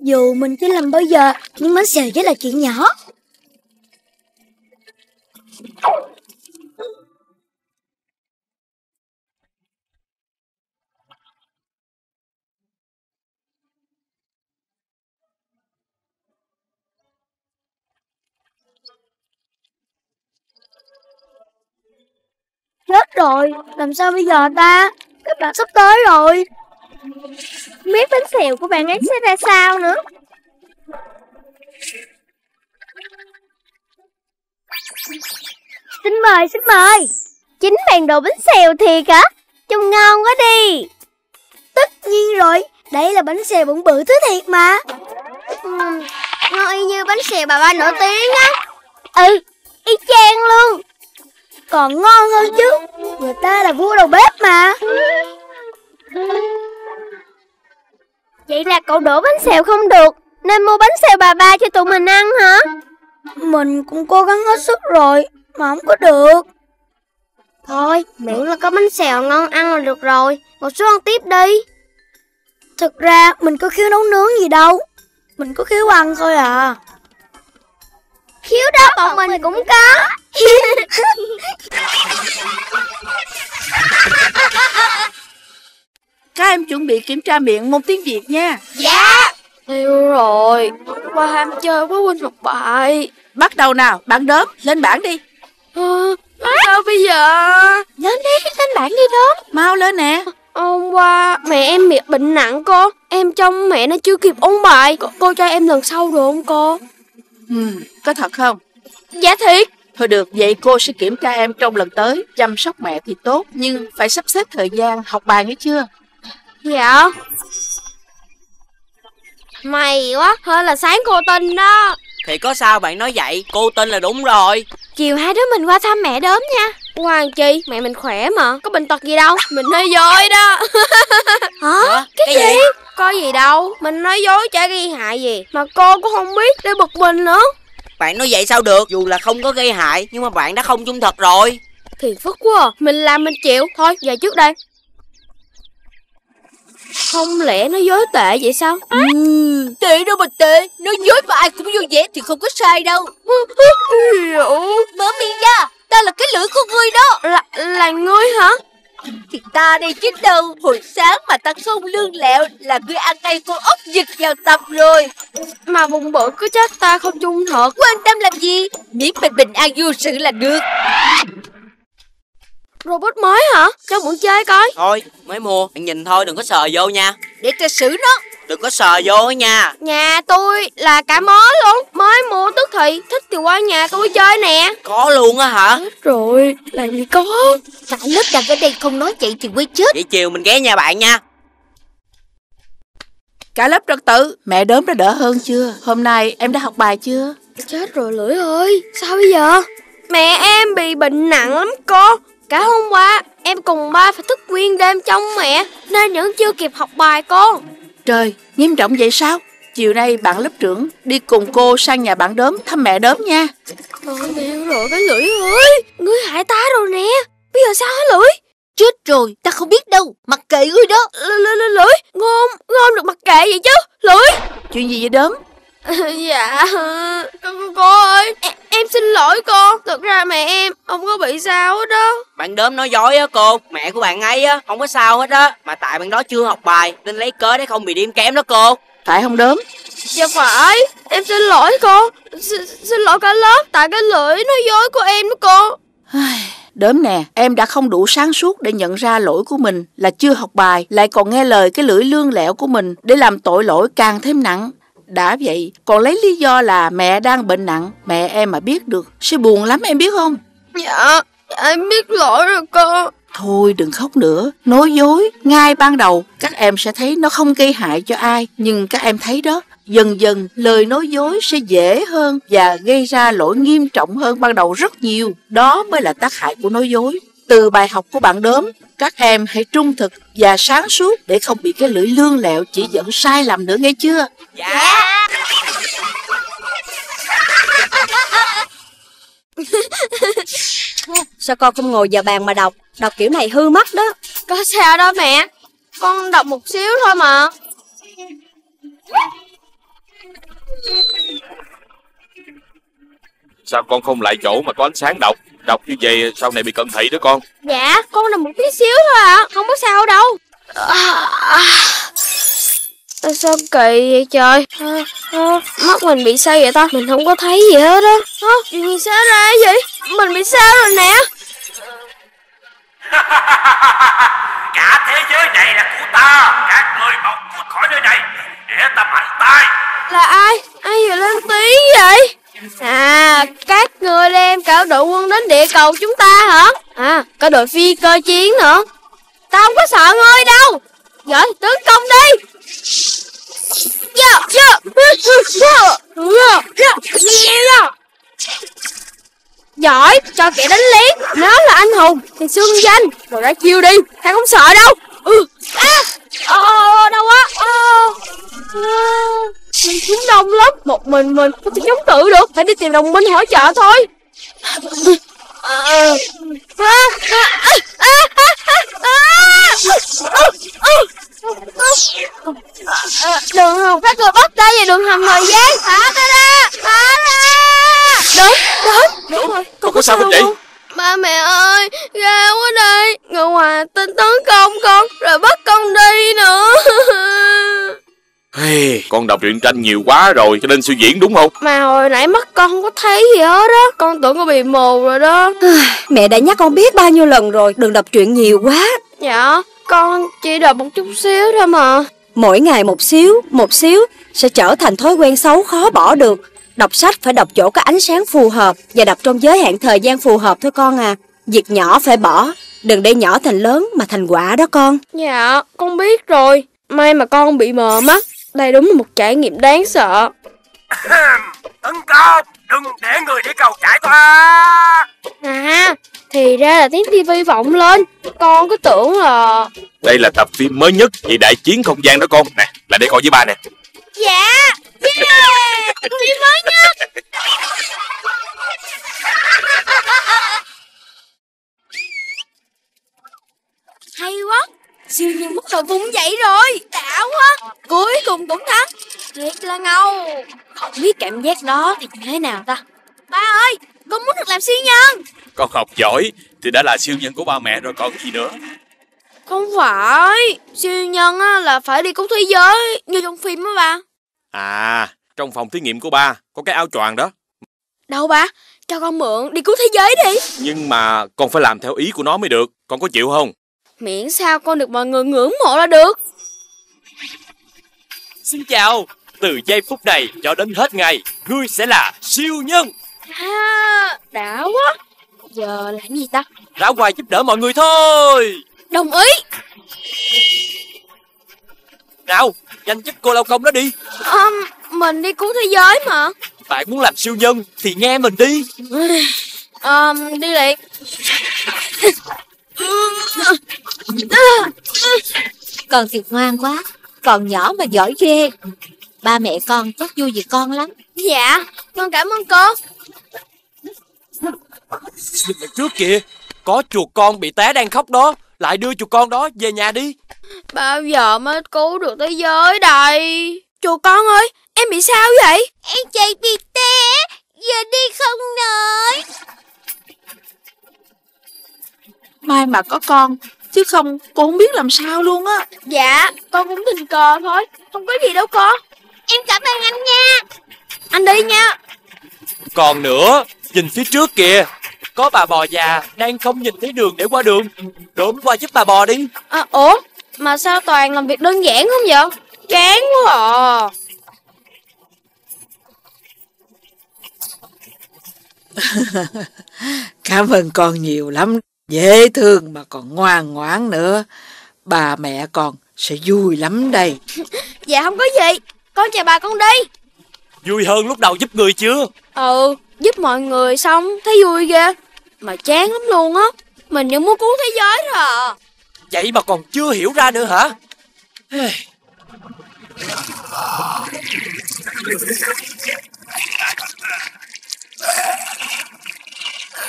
Dù mình chưa làm bao giờ Nhưng bánh xèo chỉ là chuyện nhỏ Chết rồi, làm sao bây giờ ta? Các bạn sắp tới rồi không biết bánh xèo của bạn ấy sẽ ra sao nữa? Xin mời, xin mời. Chính bàn đồ bánh xèo thiệt hả? Trông ngon quá đi. Tất nhiên rồi. Đây là bánh xèo bụng bự thứ thiệt mà. Uhm, Ngon y như bánh xèo bà ba nổi tiếng á. Ừ, y chang luôn. Còn ngon hơn chứ. Người ta là vua đầu bếp mà. Vậy là cậu đổ bánh xèo không được Nên mua bánh xèo bà ba cho tụi mình ăn hả? Mình cũng cố gắng hết sức rồi Mà không có được. Thôi miễn là có bánh xèo ngon ăn là được rồi Một số ăn tiếp đi. Thực ra mình có khiếu nấu nướng gì đâu Mình có khiếu ăn thôi à. Khiếu đó bọn mình cũng có Các em chuẩn bị kiểm tra miệng môn tiếng Việt nha. Dạ Hiểu rồi Qua ham chơi quá quên học bài Bắt đầu nào, bạn đốm, lên bảng đi. à, Sao bây giờ Lên đi, lên bảng đi đó Mau lên nè. Hôm qua mẹ em bị bệnh nặng cô Em trông mẹ nó chưa kịp ôn bài Cô, cô cho em lần sau được không cô Ừ, có thật không? Dạ thiệt Thôi được, vậy cô sẽ kiểm tra em trong lần tới. Chăm sóc mẹ thì tốt, nhưng phải sắp xếp thời gian học bài nghe chưa? Dạ. May quá Hơn là sáng cô tin đó. Thì có sao bạn nói vậy? Cô tin là đúng rồi. Chiều hai đứa mình qua thăm mẹ đốm nha. Hoàng chi Mẹ mình khỏe mà. Có bệnh tật gì đâu Mình nói dối đó. Hả? Cái, gì? Có gì đâu Mình nói dối chả gây hại gì. Mà cô cũng không biết để bực mình nữa. Bạn nói vậy sao được? Dù là không có gây hại Nhưng mà bạn đã không trung thật rồi. Phiền phức quá à. Mình làm mình chịu. Thôi về trước đây Không lẽ nó dối tệ vậy sao? Ừ, tệ đâu mà tệ. Nói dối mà ai cũng vui vẻ thì không có sai đâu. Mở miệng ra Ta là cái lưỡi của ngươi đó. Là, là ngươi hả? Thì ta đây chứ đâu. Hồi sáng mà ta không lương lẹo Là ngươi ăn ngay con ốc vịt vào tập rồi. Mà bụng bự cứ trách ta không trung thật. Quan tâm làm gì? Miễn mình bình an vô sự là được Robot mới hả? Cho mượn chơi coi. Thôi mới mua. Bạn nhìn thôi đừng có sờ vô nha. Để ta xử nó. Đừng có sờ vô nha. Nhà tôi là cả mớ luôn. Mới mua tức thì Thích thì qua nhà tôi chơi nè. Có luôn á hả? Rồi làm gì có. Cả lớp đang ở đây không nói vậy thì quay chết. Vậy chiều mình ghé nhà bạn nha. Cả lớp trật tự, mẹ đốm đã đỡ hơn chưa? Hôm nay em đã học bài chưa? Chết rồi lưỡi ơi Sao bây giờ? Mẹ em bị bệnh nặng lắm cô Cả hôm qua em cùng ba phải thức nguyên đêm trong mẹ Nên vẫn chưa kịp học bài cô Trời, nghiêm trọng vậy sao? Chiều nay bạn lớp trưởng đi cùng cô sang nhà bạn đốm thăm mẹ đốm nha. Trời mẹ rồi cái lưỡi ơi. Ngươi hại ta rồi nè. Bây giờ sao hả lưỡi? Chết rồi, ta không biết đâu. Mặc kệ ngươi đó. Lưỡi lưỡi Ngon, ngon được mặc kệ vậy chứ Lưỡi. Chuyện gì vậy đốm? Dạ. Cô, cô, cô ơi. Em, em xin lỗi cô. Thực ra mẹ em không có bị sao hết đó. Bạn đốm nói dối á cô. Mẹ của bạn ấy á không có sao hết á. Mà tại bạn đó chưa học bài Nên lấy cớ để không bị điểm kém đó cô. Phải không đốm? Dạ phải. Em xin lỗi cô. Xin, xin lỗi cả lớp. Tại cái lưỡi nói dối của em đó cô. Đốm nè, em đã không đủ sáng suốt để nhận ra lỗi của mình là chưa học bài, lại còn nghe lời cái lưỡi lương lẹo của mình để làm tội lỗi càng thêm nặng. Đã vậy, còn lấy lý do là mẹ đang bệnh nặng, mẹ em mà biết được, sẽ buồn lắm em biết không? Dạ, em biết lỗi rồi cô Thôi đừng khóc nữa, nói dối, ngay ban đầu các em sẽ thấy nó không gây hại cho ai, nhưng các em thấy đó, dần dần lời nói dối sẽ dễ hơn và gây ra lỗi nghiêm trọng hơn ban đầu rất nhiều. Đó mới là tác hại của nói dối. Từ bài học của bạn đốm, các em hãy trung thực và sáng suốt để không bị cái lưỡi lương lẹo chỉ dẫn sai lầm nữa nghe chưa? Dạ. Sao con không ngồi vào bàn mà đọc? Đọc kiểu này hư mắt đó. Có sao đâu mẹ. Con đọc một xíu thôi mà. Sao con không lại chỗ mà có ánh sáng đọc Đọc như vậy sau này bị cận thị đó con. Dạ con đọc một tí xíu thôi ạ à. Không có sao đâu. À, à. Sao kỳ vậy trời? À, à, Mắt mình bị sao vậy ta Mình không có thấy gì hết á. À, Chuyện gì xảy ra vậy Mình bị sao rồi nè. Cả thế giới này là của ta Các người mau cút khỏi nơi này Để ta mạnh tay. Là ai? Ai vừa lên tiếng vậy À, các người đem cả đội quân đến địa cầu chúng ta hả? À, có đội phi cơ chiến nữa. Tao không có sợ ngươi đâu. Giỏi, tấn công đi. Dạ, dạ. Giỏi, cho kẻ đánh lén. Nó là anh hùng thì xương danh. Rồi ra chiêu đi, tao không sợ đâu. Ừ. À ờ, đâu quá ờ, à, Mình chúng đông lắm. Một mình mình không thể chống cự được. Phải đi tìm đồng minh hỗ trợ thôi. Đường hầm phát người bắt tay về đường hầm thời gian. Thả ta ra. Thả ra. Đúng, đúng, đúng rồi. Con có sao không vậy Ba mẹ ơi, ra quá đây. Ngô Hòa tin tấn công con Rồi bắt con đi nữa. Hey, Con đọc truyện tranh nhiều quá rồi Cho nên suy diễn đúng không? Mà hồi nãy mắt con không có thấy gì hết á. Con tưởng con bị mù rồi đó. Mẹ đã nhắc con biết bao nhiêu lần rồi Đừng đọc truyện nhiều quá. Dạ, con chỉ đọc một chút xíu thôi mà. Mỗi ngày một xíu, một xíu Sẽ trở thành thói quen xấu khó bỏ được Đọc sách phải đọc chỗ có ánh sáng phù hợp Và đọc trong giới hạn thời gian phù hợp thôi con à. Việc nhỏ phải bỏ Đừng để nhỏ thành lớn mà thành quả đó con. Dạ, con biết rồi. May mà con bị mờ mắt Đây đúng là một trải nghiệm đáng sợ. Tấn công Đừng để người đi cầu chạy qua. À, thì ra là tiếng tivi vọng lên. Con cứ tưởng là Đây là tập phim mới nhất về đại chiến không gian đó con. Nè, là để coi với ba nè Dạ, yeah, phim mới nhất. Hay quá. Siêu nhân bất ngờ vùng dậy rồi. Đã quá. Cuối cùng cũng thắng. Thiệt là ngầu. Không biết cảm giác đó thì như thế nào ta? Ba ơi Con muốn được làm siêu nhân? Con học giỏi thì đã là siêu nhân của ba mẹ rồi còn gì nữa? Không phải. Siêu nhân á, là phải đi cứu thế giới Như trong phim á ba À, trong phòng thí nghiệm của ba có cái áo choàng đó. Đâu ba? Cho con mượn đi cứu thế giới đi. Nhưng mà con phải làm theo ý của nó mới được. Con có chịu không? Miễn sao con được mọi người ngưỡng mộ là được. Xin chào. Từ giây phút này cho đến hết ngày Ngươi sẽ là siêu nhân. À, đã quá. Giờ làm gì ta? Ra ngoài giúp đỡ mọi người thôi. Đồng ý. Nào Nhanh giúp cô lao công đó đi. Um, Mình đi cứu thế giới mà. Bạn muốn làm siêu nhân Thì nghe mình đi. Um, Đi liền. Con thì ngoan quá Còn nhỏ mà giỏi ghê. Ba mẹ con chắc vui vì con lắm. Dạ Con cảm ơn cô. Nhìn trước kìa Có chuột con bị té đang khóc đó. Lại đưa chuột con đó về nhà đi Bao giờ mới cứu được thế giới đây? Chùa con ơi Em bị sao vậy? Em chạy bị té Giờ đi không nổi. May mà có con Chứ không cô không biết làm sao luôn á. Dạ Con cũng tình cờ thôi Không có gì đâu con. Em cảm ơn anh nha. Anh đi nha. Còn nữa Nhìn phía trước kìa. Có bà bò già đang không nhìn thấy đường để qua đường. Đốm qua giúp bà bò đi. À, Ủa Mà sao toàn làm việc đơn giản không vậy? Chán quá à. Cảm ơn con nhiều lắm. Dễ thương mà còn ngoan ngoãn nữa. Bà mẹ con sẽ vui lắm đây. Dạ không có gì. Con chào bà con đi. Vui hơn lúc đầu giúp người chưa? Ừ Giúp mọi người xong thấy vui ghê. Mà chán lắm luôn á. Mình vẫn muốn cứu thế giới rồi à Vậy mà còn chưa hiểu ra nữa hả?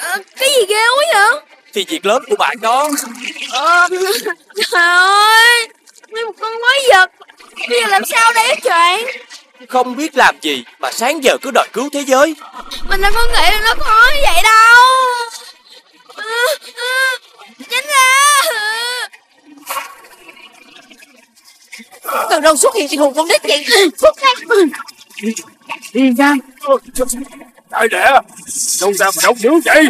À, Cái gì ghê quá vậy? Thì việc lớn của bạn đó. À, Trời ơi Nguyên một con quái vật. Bây giờ làm sao đây trời? Không biết làm gì mà sáng giờ cứ đòi cứu thế giới. Mình đâu có nghĩ là nó khó như vậy đâu. À, à, Tránh ra. Từ đâu xuất hiện thì hùng con nít vậy? Xuất ra. Đi ra Đại đẻ Đâu ra mà đóng dữ vậy?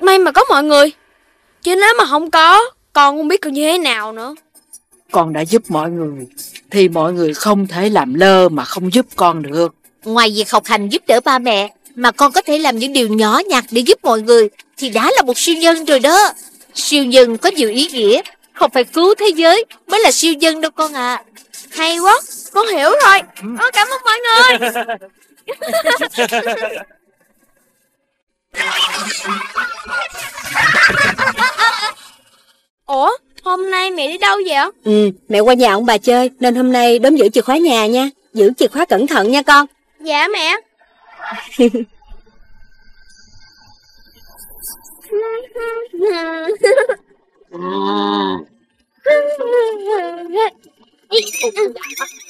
May mà có mọi người. Chứ nếu mà không có Con không biết còn như thế nào nữa. Con đã giúp mọi người Thì mọi người không thể làm lơ mà không giúp con được. Ngoài việc học hành giúp đỡ ba mẹ Mà con có thể làm những điều nhỏ nhặt để giúp mọi người Thì đã là một siêu nhân rồi đó. Siêu nhân có nhiều ý nghĩa. Không phải cứu thế giới mới là siêu nhân đâu con à Hay quá Con hiểu rồi. Con cảm ơn mọi người. Ủa, hôm nay mẹ đi đâu vậy? Ừ, mẹ qua nhà ông bà chơi Nên hôm nay đốm giữ chìa khóa nhà nha. Giữ chìa khóa cẩn thận nha con. Dạ mẹ.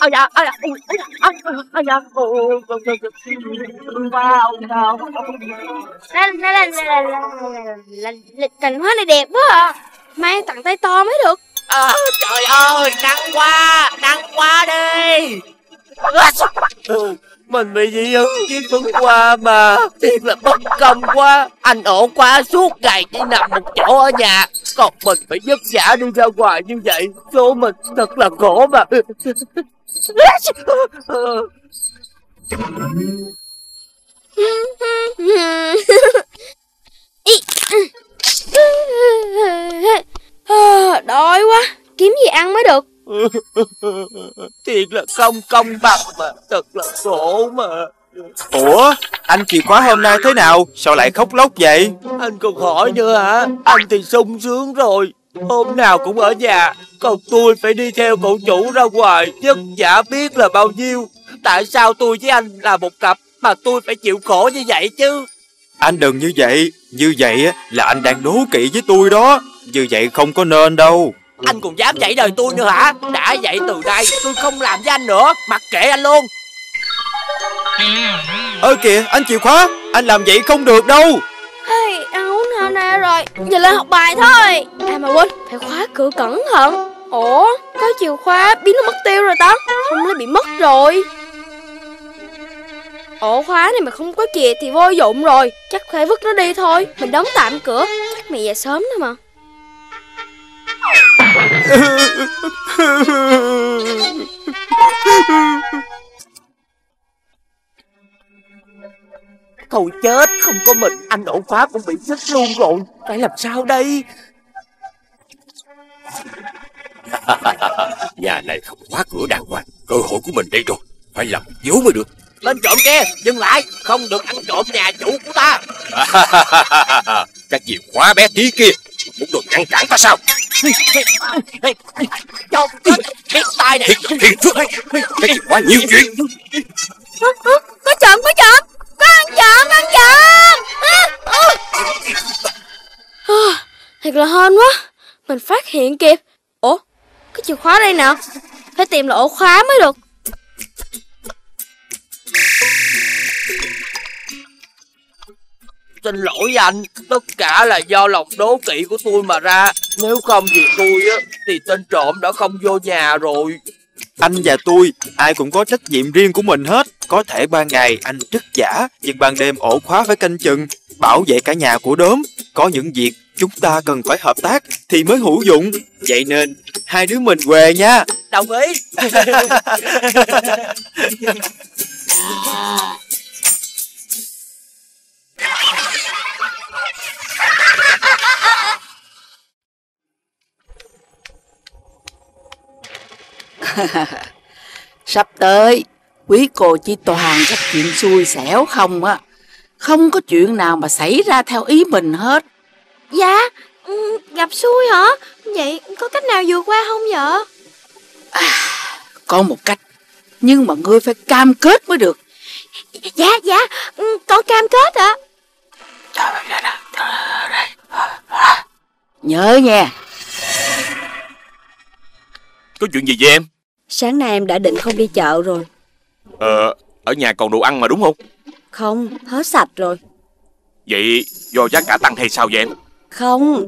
Ôi da, ôi da, ôi da, ôi da, ôi da, ôi La la la la la la la cành hoa này đẹp quá à. Mang tặng tay to mới được. À, trời ơi, nắng quá, nắng quá đi. Mình bị dị ứng với tuần Hoa mà. Thiệt là bất công quá. Anh ổn quá suốt ngày chỉ nằm một chỗ ở nhà. Còn mình phải vất vả đi ra ngoài như vậy. Số mình thật là khổ mà. Đói quá, kiếm gì ăn mới được. Thiệt là không công bằng mà Thật là khổ mà Ủa, anh chìa khóa hôm nay thế nào? Sao lại khóc lóc vậy? Anh còn hỏi nữa hả Anh thì sung sướng rồi Hôm nào cũng ở nhà Còn tôi phải đi theo cậu chủ ra ngoài Vất vả biết là bao nhiêu Tại sao tôi với anh là một cặp Mà tôi phải chịu khổ như vậy chứ Anh đừng như vậy, như vậy á, là anh đang đố kỵ với tôi đó. Như vậy không có nên đâu. Anh còn dám dạy đời tôi nữa hả? Đã vậy từ nay tôi không làm với anh nữa. Mặc kệ anh luôn. Ơ kìa, anh chìa khóa, anh làm vậy không được đâu. Hey, ăn uống no nê rồi, giờ lên học bài thôi. À mà quên, phải khóa cửa cẩn thận. Ủa, có chìa khóa biến nó mất tiêu rồi ta? Không lẽ bị mất rồi? Ổ khóa này mà không có chìa thì vô dụng rồi. Chắc phải vứt nó đi thôi. Mình đóng tạm cửa. Chắc mẹ về sớm thôi mà Thôi chết Không có mình Anh ổ khóa cũng bị xích luôn rồi. Phải làm sao đây? Nhà này không khóa cửa đàng hoàng Cơ hội của mình đây rồi. Phải làm dấu mới được. Lên trộm kia Dừng lại. Không được ăn trộm nhà chủ của ta. Cái chìa khóa bé tí kia Muốn đồ ngăn cản ta sao? Cho Biết tay này. Thiệt thiệt phước. Cái khóa nhiều chuyện. Có trộm có trộm Có ăn trộm ăn trộm à, Thật là hên quá. Mình phát hiện kịp. Ủa cái chìa khóa đây nào? Phải tìm là ổ khóa mới được Xin lỗi anh Tất cả là do lòng đố kỵ của tôi mà ra Nếu không vì tôi á Thì tên trộm đã không vô nhà rồi Anh và tôi, ai cũng có trách nhiệm riêng của mình hết. Có thể ban ngày anh chất giả, nhưng ban đêm ổ khóa phải canh chừng, bảo vệ cả nhà của đốm. Có những việc chúng ta cần phải hợp tác thì mới hữu dụng. Vậy nên, hai đứa mình về nha. Đồng ý Sắp tới, quý cô chỉ toàn các chuyện xui xẻo không á. Không có chuyện nào mà xảy ra theo ý mình hết. Dạ ừ, Gặp xui hả Vậy có cách nào vượt qua không vợ Có một cách, nhưng mà ngươi phải cam kết mới được. Dạ dạ ừ, Con cam kết ạ Nhớ nha. Có chuyện gì vậy em Sáng nay em đã định không đi chợ rồi. Ờ Ở nhà còn đồ ăn mà đúng không? Không, hết sạch rồi. Vậy do giá cả tăng hay sao vậy em? Không.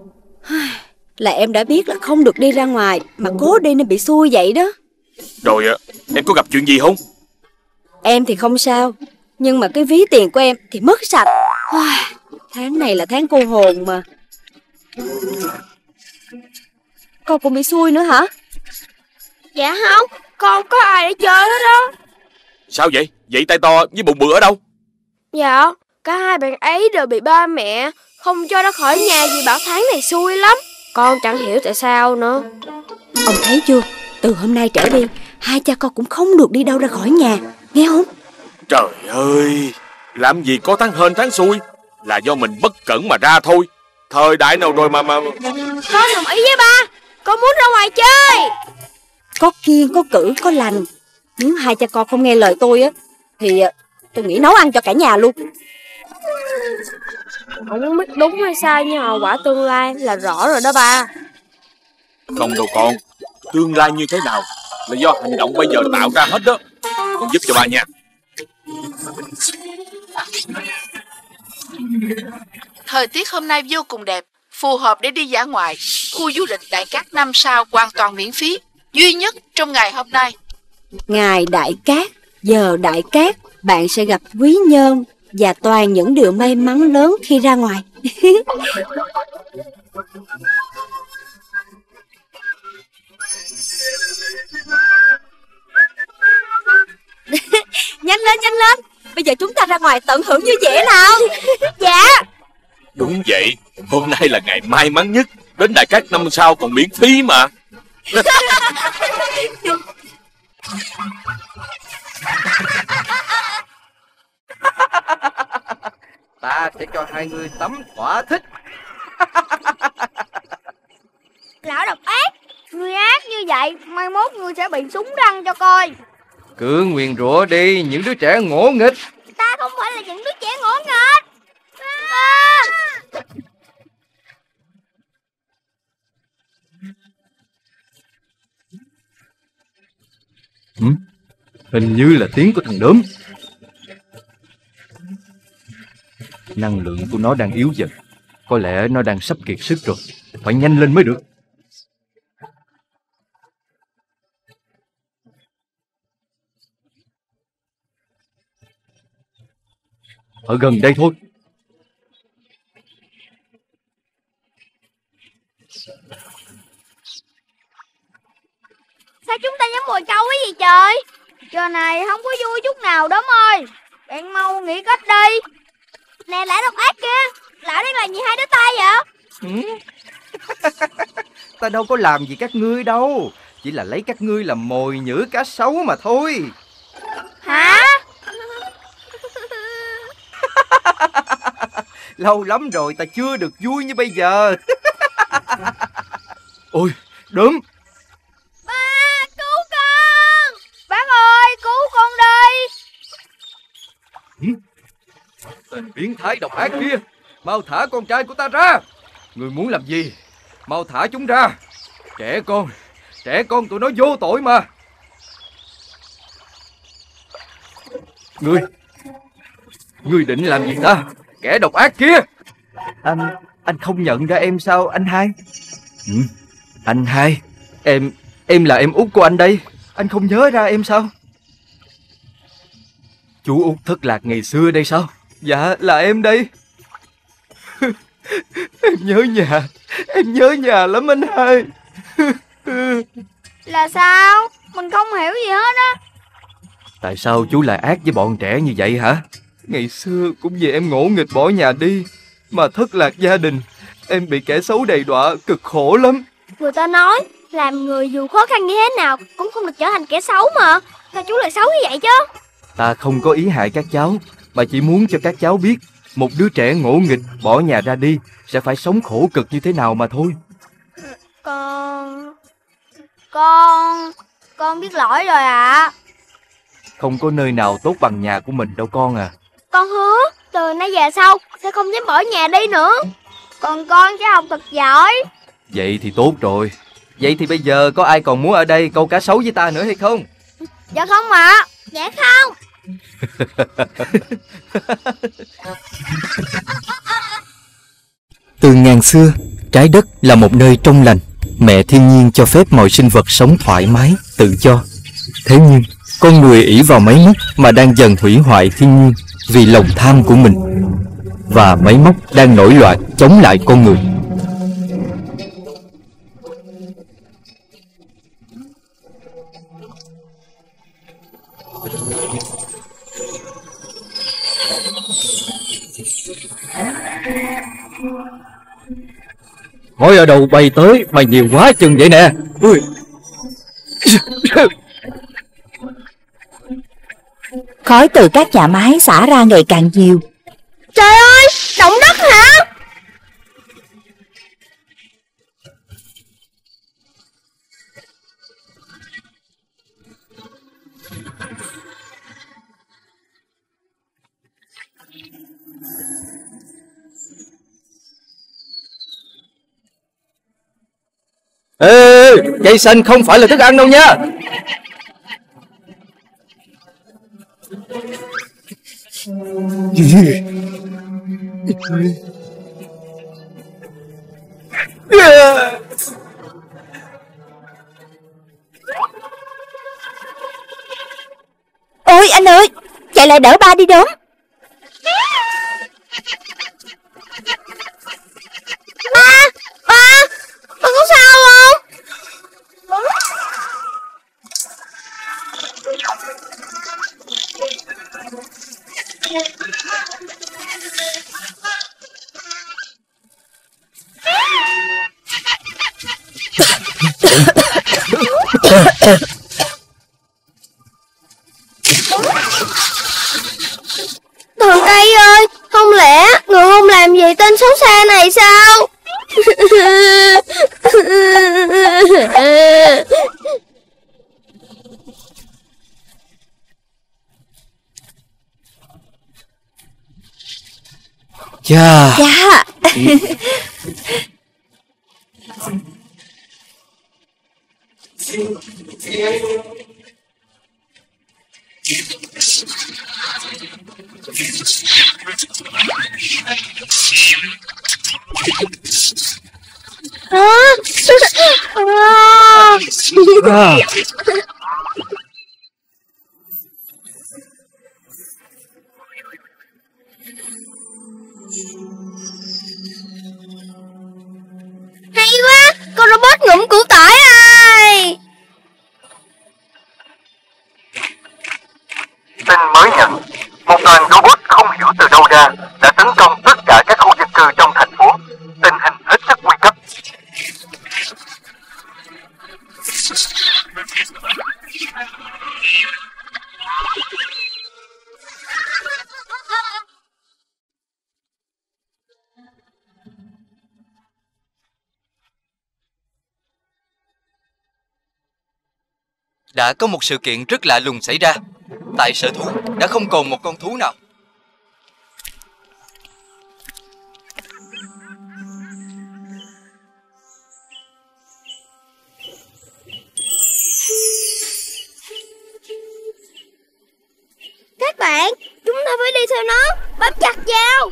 Là em đã biết là không được đi ra ngoài Mà cố đi nên bị xui vậy đó. Rồi ờ, em có gặp chuyện gì không? Em thì không sao Nhưng mà cái ví tiền của em thì mất sạch. Tháng này là tháng cô hồn mà. Con cũng bị xui nữa hả Dạ không Con có ai để chơi hết đó Sao vậy? Vậy tay to với bụng bự ở đâu? Dạ Cả hai bạn ấy đều bị ba mẹ Không cho ra khỏi nhà vì bảo tháng này xui lắm. Con chẳng hiểu tại sao nữa. Ông thấy chưa? Từ hôm nay trở đi Hai cha con cũng không được đi đâu ra khỏi nhà. Nghe không? Trời ơi Làm gì có tháng hên tháng xui? Là do mình bất cẩn mà ra thôi. Thời đại nào rồi mà mà Con đồng ý với ba Con muốn ra ngoài chơi Có kiêng, có cử, có lành Nếu hai cha con không nghe lời tôi á Thì ờ, tôi nghĩ nấu ăn cho cả nhà luôn Không biết đúng hay sai nhưng hậu quả tương lai là rõ rồi đó ba không đâu con. Tương lai như thế nào là do hành động bây giờ tạo ra hết đó. Con giúp cho ba nha. Thời tiết hôm nay vô cùng đẹp, phù hợp để đi dã ngoại. Khu du lịch Đại Cát năm sao hoàn toàn miễn phí, duy nhất trong ngày hôm nay. Ngày đại cát, giờ đại cát Bạn sẽ gặp quý nhân Và toàn những điều may mắn lớn khi ra ngoài Nhanh lên nhanh lên Bây giờ chúng ta ra ngoài tận hưởng vui vẻ nào Dạ Đúng vậy, hôm nay là ngày may mắn nhất. Đến Đại Cát năm sau còn miễn phí mà. Ta sẽ cho hai người tắm thỏa thích. Lão độc ác Người ác như vậy Mai mốt người sẽ bị súng răng cho coi. Cứ nguyền rủa đi những đứa trẻ ngỗ nghịch. Ta không phải là những đứa trẻ ngỗ nghịch. À. ừ? Hình như là tiếng của thằng đốm. Năng lượng của nó đang yếu dần. Có lẽ nó đang sắp kiệt sức rồi. Phải nhanh lên mới được. Ở gần đây thôi. Sao chúng ta dám bồi câu cái gì trời? Trò này không có vui chút nào đốm ơi Bạn mau nghĩ cách đi. Nè lão độc ác kia Lão đang làm gì hai đứa tay vậy? Ừ. Ta đâu có làm gì các ngươi đâu. Chỉ là lấy các ngươi làm mồi nhử cá sấu mà thôi. Hả? Lâu lắm rồi ta chưa được vui như bây giờ. Ôi đốm Ba cứu con Bác ơi cứu con đi Tên biến thái độc ác kia. Mau thả con trai của ta ra. Người muốn làm gì? Mau thả chúng ra. Trẻ con Trẻ con tụi nó vô tội mà. Ngươi Ngươi định làm gì ta? Kẻ độc ác kia. Anh Anh không nhận ra em sao anh hai? Ừ, Anh hai. Em Em là em út của anh đây. Anh không nhớ ra em sao? Chú út thất lạc ngày xưa đây sao Dạ là em đây. Em nhớ nhà Em nhớ nhà lắm anh hai. Là sao? Mình không hiểu gì hết á. Tại sao chú lại ác với bọn trẻ như vậy hả? Ngày xưa cũng vì em ngỗ nghịch bỏ nhà đi Mà thất lạc gia đình. Em bị kẻ xấu đầy đọa cực khổ lắm. Người ta nói Làm người dù khó khăn như thế nào Cũng không được trở thành kẻ xấu mà. Sao chú lại xấu như vậy chứ? Ta không có ý hại các cháu Mà chỉ muốn cho các cháu biết Một đứa trẻ ngỗ nghịch bỏ nhà ra đi Sẽ phải sống khổ cực như thế nào mà thôi. Con Con Con biết lỗi rồi ạ. Không có nơi nào tốt bằng nhà của mình đâu con à. Con hứa Từ nay về sau Sẽ không dám bỏ nhà đi nữa. Còn con sẽ học thật giỏi. Vậy thì tốt rồi. Vậy thì bây giờ có ai còn muốn ở đây câu cá sấu với ta nữa hay không? Dạ không ạ. Dạ không Từ ngàn xưa, trái đất là một nơi trong lành. Mẹ thiên nhiên cho phép mọi sinh vật sống thoải mái, tự do. Thế nhưng, con người ỷ vào máy móc mà đang dần hủy hoại thiên nhiên vì lòng tham của mình. Và máy móc đang nổi loạn chống lại con người. Ngồi ở đầu bay tới Bay nhiều quá chừng vậy nè Ui. Khói từ các nhà máy xả ra ngày càng nhiều. Trời ơi Động đất hả Ê, cây xanh không phải là thức ăn đâu nha. Ôi anh ơi Chạy lại đỡ ba đi đốm Ba Ba. Ba có sao không? Thần Tây ơi, Không lẽ người không làm gì tên xấu xa này sao? Chà. Dạ À. Đã có một sự kiện rất lạ lùng xảy ra. Tại sở thú, đã không còn một con thú nào. Các bạn, Chúng ta phải đi theo nó. Bám chặt vào.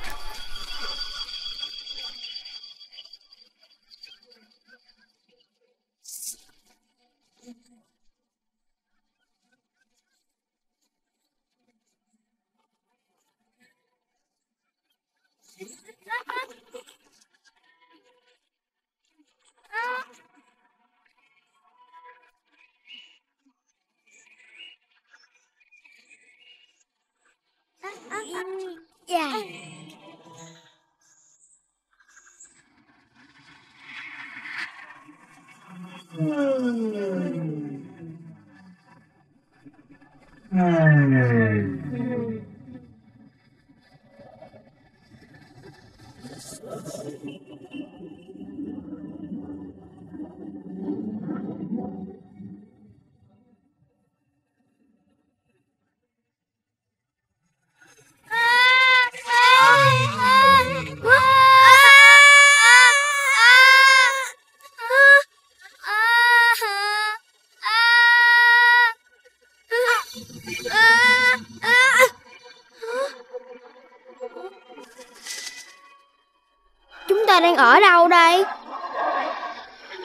Ở đâu đây?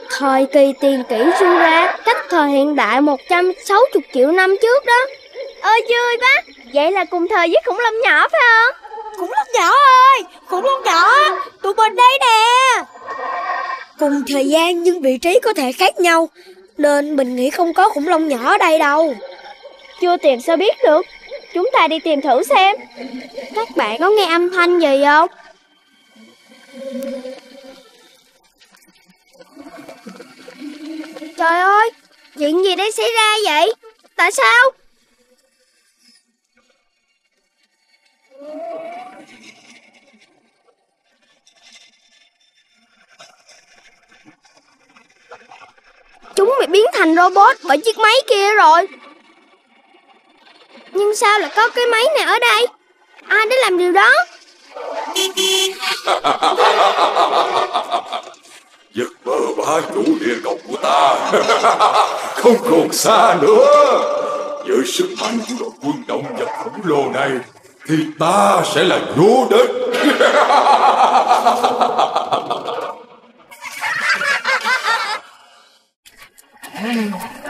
Thời kỳ tiền kỷ ra cách thời hiện đại 160 triệu năm trước đó. Ơi vui quá, vậy là cùng thời với khủng long nhỏ phải không? Khủng long nhỏ ơi, khủng long nhỏ, tụi mình đây nè. Cùng thời gian nhưng vị trí có thể khác nhau, nên mình nghĩ không có khủng long nhỏ ở đây đâu. Chưa tìm sao biết được Chúng ta đi tìm thử xem Các bạn có nghe âm thanh gì không? Chuyện gì đang xảy ra vậy? Tại sao? Chúng bị biến thành robot bởi chiếc máy kia rồi Nhưng sao lại có cái máy này ở đây? Ai đã làm điều đó? Giấc mơ bá chủ địa cầu của ta Không còn xa nữa Với sức mạnh của đội quân động vật khổng lồ này, Thì ta sẽ là vô địch Hmm.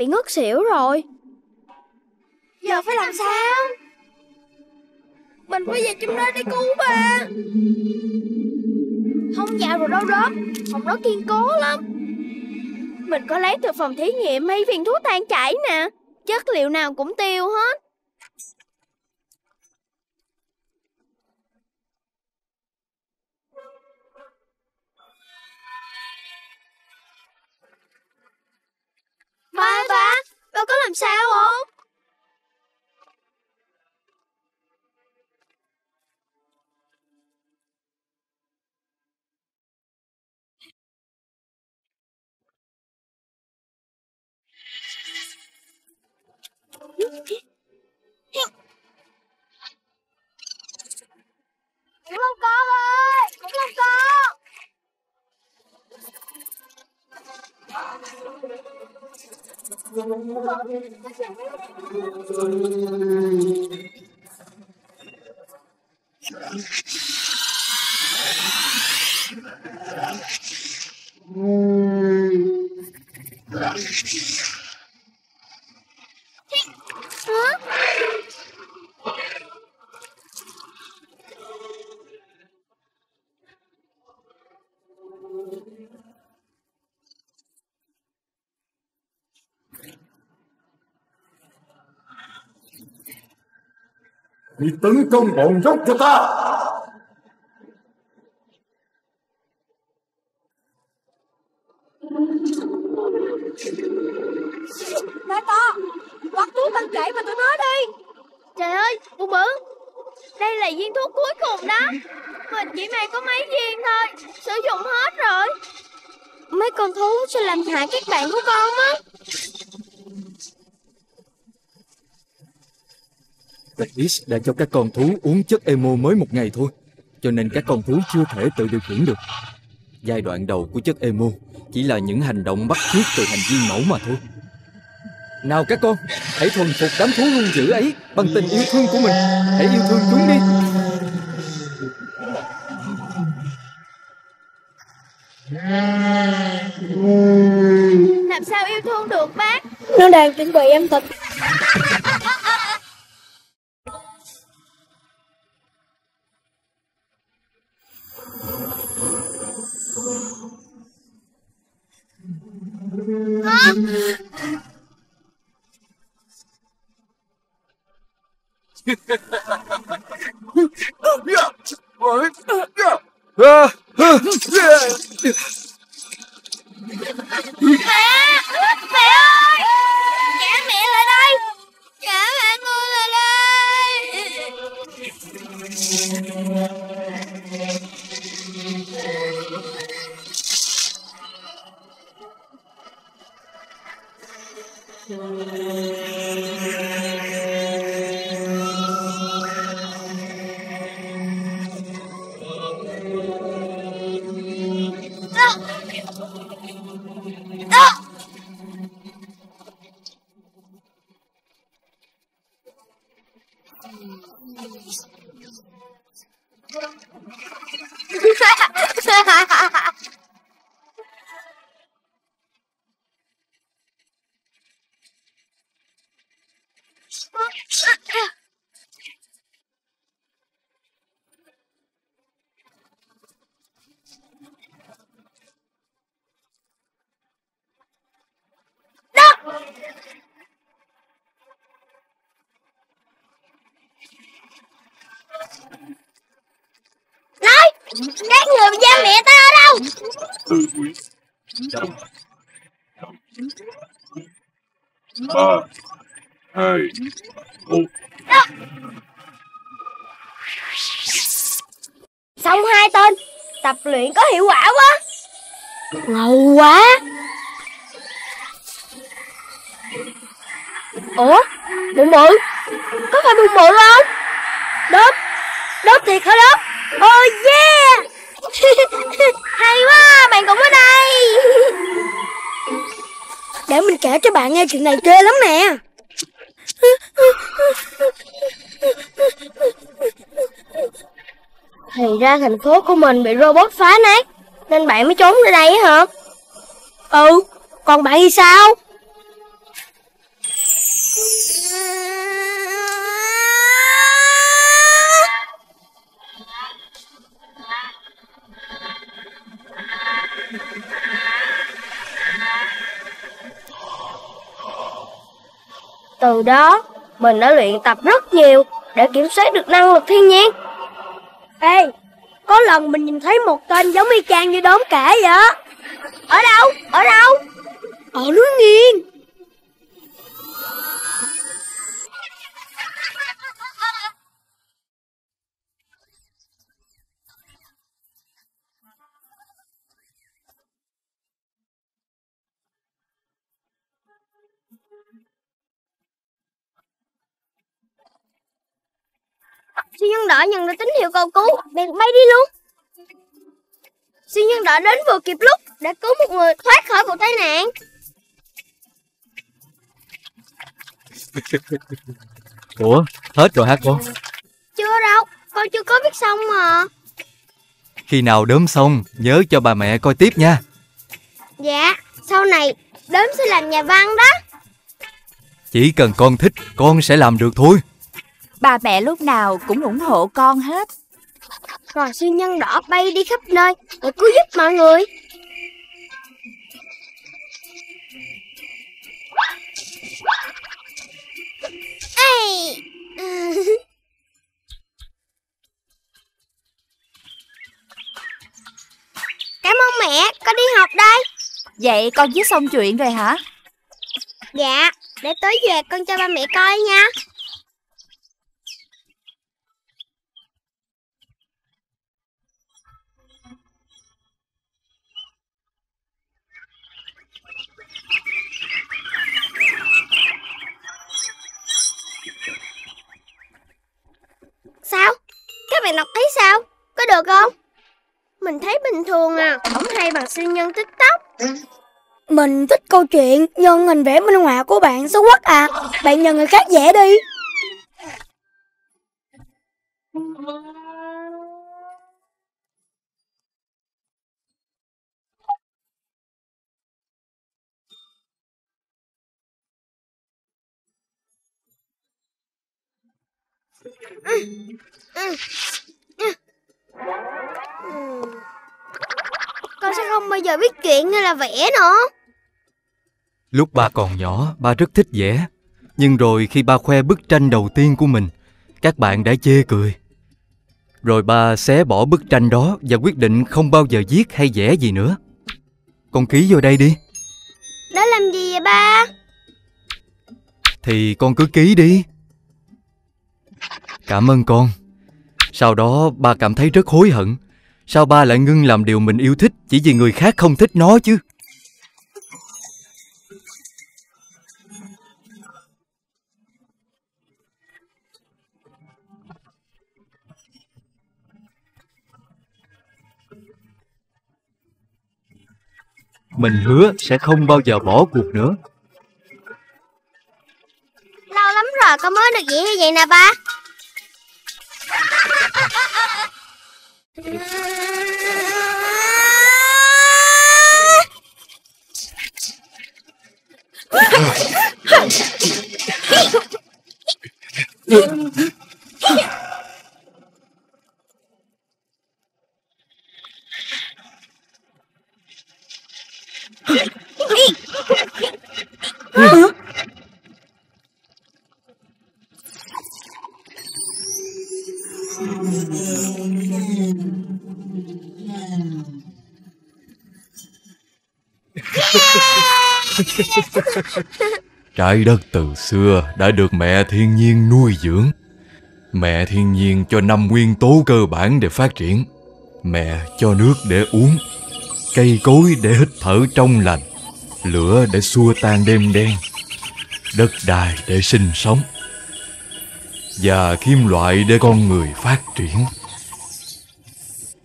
bị ngất xỉu rồi. Giờ phải làm sao? Mình phải về trong đó để cứu ba Không vào rồi đâu đó Phòng đó kiên cố lắm. Mình có lấy từ phòng thí nghiệm mấy viên thuốc tan chảy nè Chất liệu nào cũng tiêu hết Đi tấn công bọn dốc cho ta Ba to, quắt thuốc tăng kể mà tôi nói đi. Trời ơi, cô bự, đây là viên thuốc cuối cùng đó. Mình chỉ mang có mấy viên thôi, sử dụng hết rồi. Mấy con thú sẽ làm hại các bạn của con á. Tedis đã cho các con thú uống chất emo mới một ngày thôi Cho nên các con thú chưa thể tự điều khiển được. Giai đoạn đầu của chất emo Chỉ là những hành động bắt chước từ thành viên mẫu mà thôi. Nào các con Hãy thuần phục đám thú hung dữ ấy Bằng tình yêu thương của mình. Hãy yêu thương chúng đi. Làm sao yêu thương được bác? Nó đang chuẩn bị em thịt mẹ Quyến đâu? Ba Hai Một Xong hai tên, Tập luyện có hiệu quả quá. Ngầu quá. Ủa, bụng bự. Có phải bụng bự không? Đớp đớp thiệt hả đớp? Để mình kể cho bạn nghe chuyện này ghê lắm nè. Thì ra thành phố của mình bị robot phá nát, Nên bạn mới trốn ra đây hả? Ừ Còn bạn thì sao? Từ đó Mình đã luyện tập rất nhiều Để kiểm soát được năng lực thiên nhiên Ê Có lần mình nhìn thấy một tên giống y chang như đốm kể vậy Ở đâu? Ở đâu? Ở núi nghiêng Siêu nhân đỏ nhận được tín hiệu cầu cứu. Bèn bay đi luôn. Siêu nhân đỏ đến vừa kịp lúc Để cứu một người thoát khỏi vụ tai nạn. Ủa hết rồi hả con Chưa đâu Con chưa có viết xong mà. Khi nào đốm xong Nhớ cho bà mẹ coi tiếp nha. Dạ Sau này Đốm sẽ làm nhà văn đó. Chỉ cần con thích Con sẽ làm được thôi Bà mẹ lúc nào cũng ủng hộ con hết. Rồi siêu nhân đỏ bay đi khắp nơi để cứu giúp mọi người. Ê! Cảm ơn mẹ, con đi học đây. Vậy con viết xong chuyện rồi hả? Dạ, để tới về con cho ba mẹ coi nha. Sao? Các bạn đọc thấy sao? Có được không? Mình thấy bình thường à, không hay bằng siêu nhân tiktok Mình thích câu chuyện nhưng hình vẽ minh họa của bạn xấu quá à Bạn nhờ người khác vẽ đi Con sẽ không bao giờ biết chuyện hay là vẽ nữa Lúc ba còn nhỏ, ba rất thích vẽ. Nhưng rồi khi ba khoe bức tranh đầu tiên của mình, các bạn đã chê cười. Rồi ba xé bỏ bức tranh đó và quyết định không bao giờ viết hay vẽ gì nữa. Con ký vô đây đi. Đó làm gì vậy ba? Thì con cứ ký đi. Cảm ơn con. Sau đó, ba cảm thấy rất hối hận. Sao ba lại ngưng làm điều mình yêu thích chỉ vì người khác không thích nó chứ? Mình hứa sẽ không bao giờ bỏ cuộc nữa. Lâu lắm rồi con mới được diễn như vậy nè ba Huh? Trái đất từ xưa đã được mẹ thiên nhiên nuôi dưỡng. Mẹ thiên nhiên cho năm nguyên tố cơ bản để phát triển. Mẹ cho nước để uống, cây cối để hít thở trong lành, lửa để xua tan đêm đen, đất đai để sinh sống và kim loại để con người phát triển.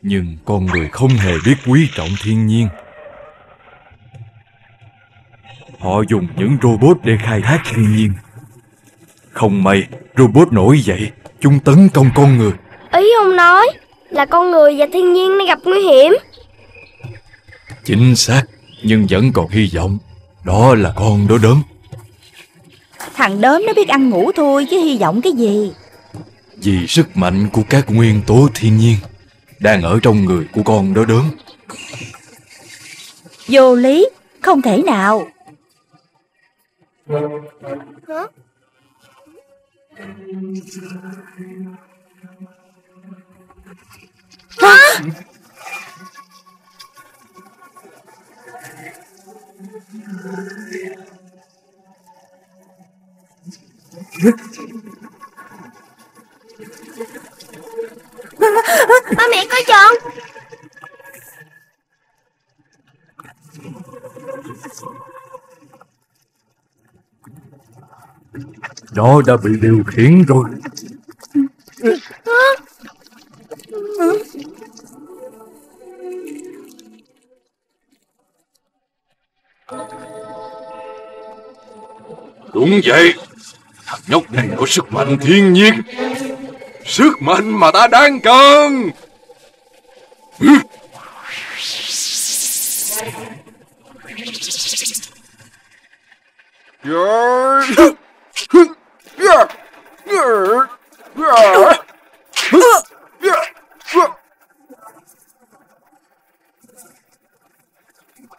Nhưng con người không hề biết quý trọng thiên nhiên. Họ dùng những robot để khai thác thiên nhiên. Không may, robot nổi dậy, chúng tấn công con người. Ý ông nói là con người và thiên nhiên đang gặp nguy hiểm. Chính xác, nhưng vẫn còn hy vọng. Đó là con đó đốm. Thằng đốm nó biết ăn ngủ thôi chứ hy vọng cái gì Vì sức mạnh của các nguyên tố thiên nhiên đang ở trong người của con đó đốm. Vô lý Không thể nào Hả? Hả? Ba mẹ coi chồng Nó đã bị điều khiển rồi. Đúng vậy. Thằng nhóc này có sức mạnh thiên nhiên. Sức mạnh mà ta đang cần.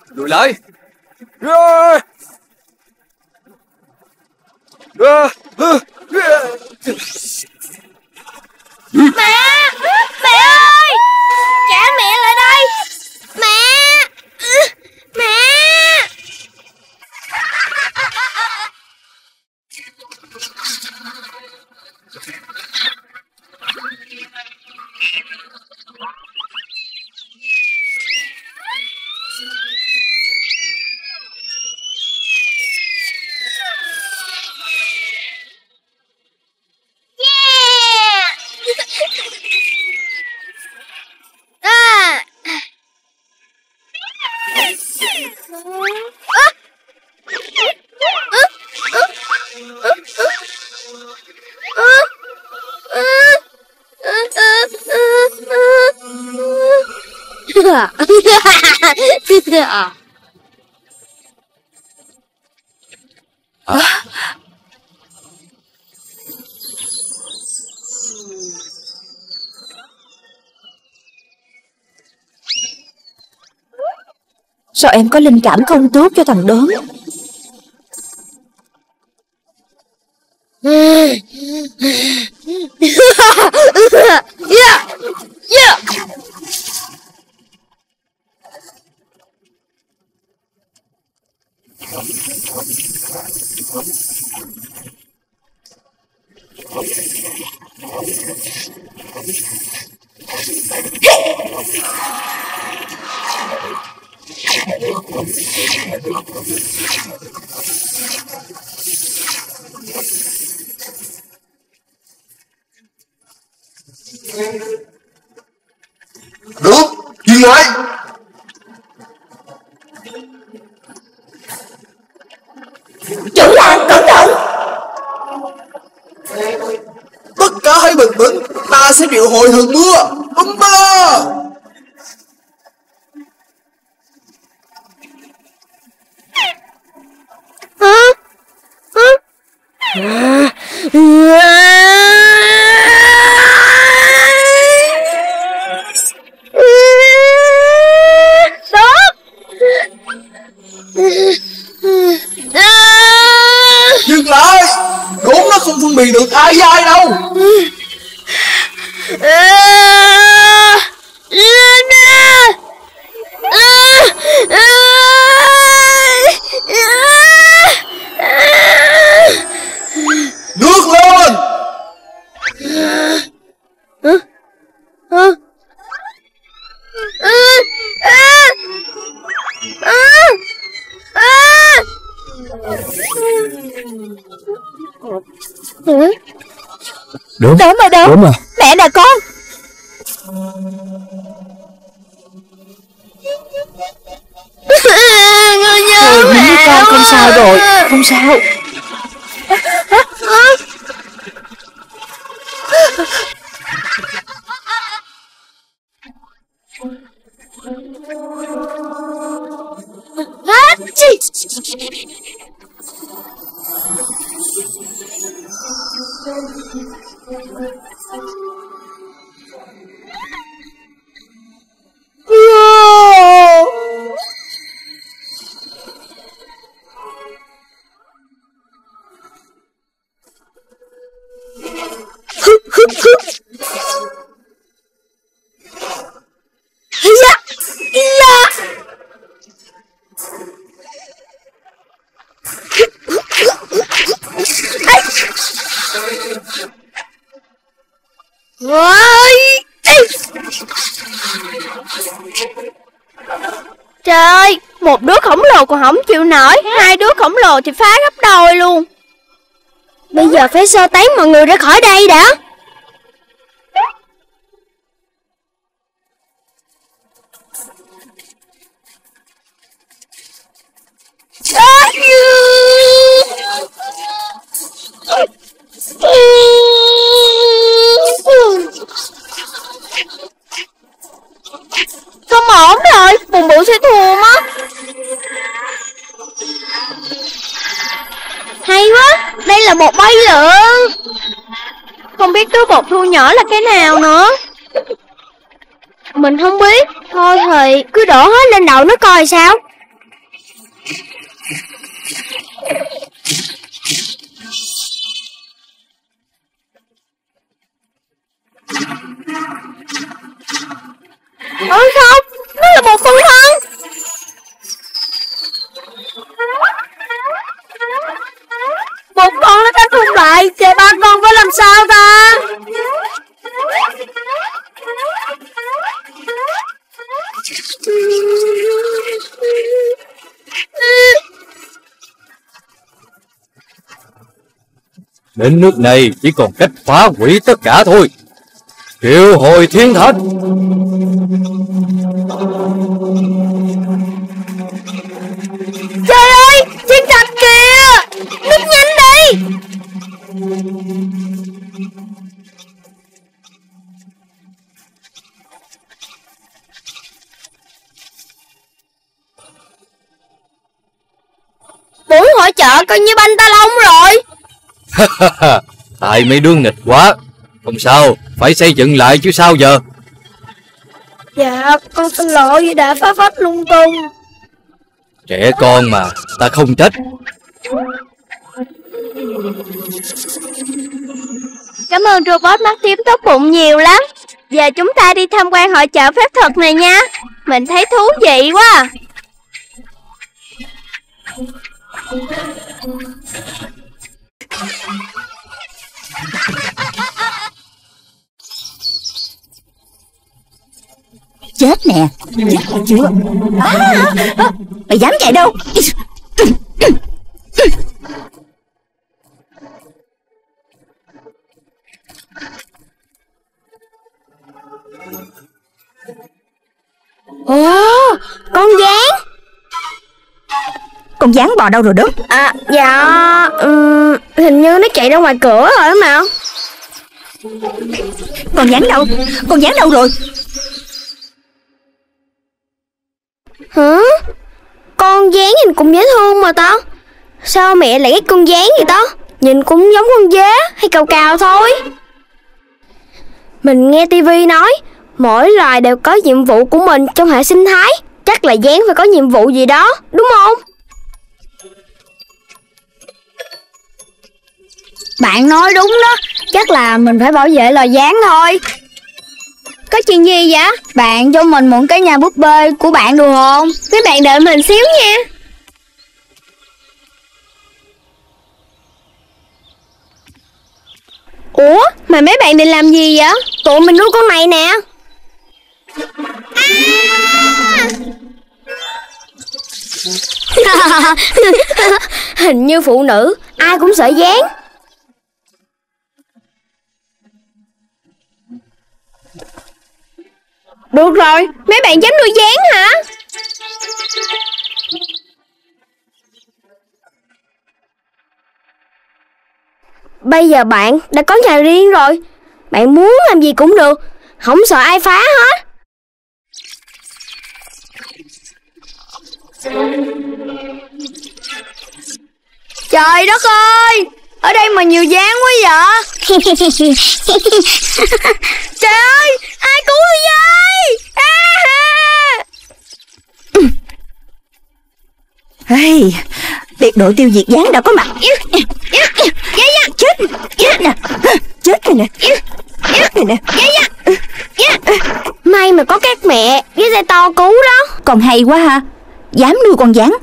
Lùi lại Mẹ! Mẹ ơi! Trả mẹ lại đây! Sao em có linh cảm không tốt cho thằng đốm Yeah. Yeah. Được, dừng lại Chủ làng cẩn thận. Tất cả hãy bình tĩnh Ta sẽ triệu hồi hừng mưa. Bum ba. Hả? Dừng bị được. Ai với ai đâu? Ừ. Đúng. Đốm mà đốm Đốm à Mẹ nè con. Người nhớ mẹ con không sao rồi? Không sao nổi. Hai đứa khổng lồ thì phá gấp đôi luôn. Bây giờ phải sơ tán mọi người ra khỏi đây đã. Không ổn rồi Bùn bụi sẽ thua mất hay quá, Đây là một bay lượn. Không biết túi bột thu nhỏ là cái nào nữa. Mình không biết. Thôi thì cứ đổ hết lên đầu nó coi sao. Ôi không, Nó là một con thân lại Vậy ba con phải làm sao ta? Đến nước này chỉ còn cách phá hủy tất cả thôi. Triệu hồi thiên thạch Tại mấy đứa nghịch quá. Không sao Phải xây dựng lại chứ sao giờ? Dạ con xin lỗi vì đã phá phách lung tung. Trẻ con mà Ta không trách. Cảm ơn robot mắt tím tốt bụng nhiều lắm. Giờ chúng ta đi tham quan hội chợ phép thuật này nha. Mình thấy thú vị quá Chết nè. Chết hay chưa à, à, Mày dám chạy đâu? Ồ Con gián con dán bò đâu rồi đó À dạ ừm, Hình như nó chạy ra ngoài cửa rồi mà. Con dán đâu? Con dán đâu rồi? Hả Con gián nhìn cũng dễ thương mà ta. Sao mẹ lại ghét con gián vậy ta? Nhìn cũng giống con dế hay cào cào thôi. Mình nghe tivi nói Mỗi loài đều có nhiệm vụ của mình trong hệ sinh thái. Chắc là gián phải có nhiệm vụ gì đó Đúng không Bạn nói đúng đó Chắc là mình phải bảo vệ loài gián thôi Có chuyện gì vậy? Bạn cho mình mượn cái nhà búp bê của bạn được không? Mấy bạn đợi mình xíu nha Ủa, mà mấy bạn định làm gì vậy? Tụi mình nuôi con này nè à! Hình như phụ nữ, Ai cũng sợ gián Được rồi, mấy bạn dám nuôi gián hả? Bây giờ bạn đã có nhà riêng rồi Bạn muốn làm gì cũng được Không sợ ai phá hết Trời đất ơi ở đây mà nhiều gián quá vậy? Trời ơi Ai cứu tôi với à! Hey, biệt đội tiêu diệt gián đã có mặt. Chết. Chết nè. Chết rồi nè. Chết rồi nè. May mà có các mẹ với xe to cứu đó. Còn hay quá ha. Dám nuôi con gián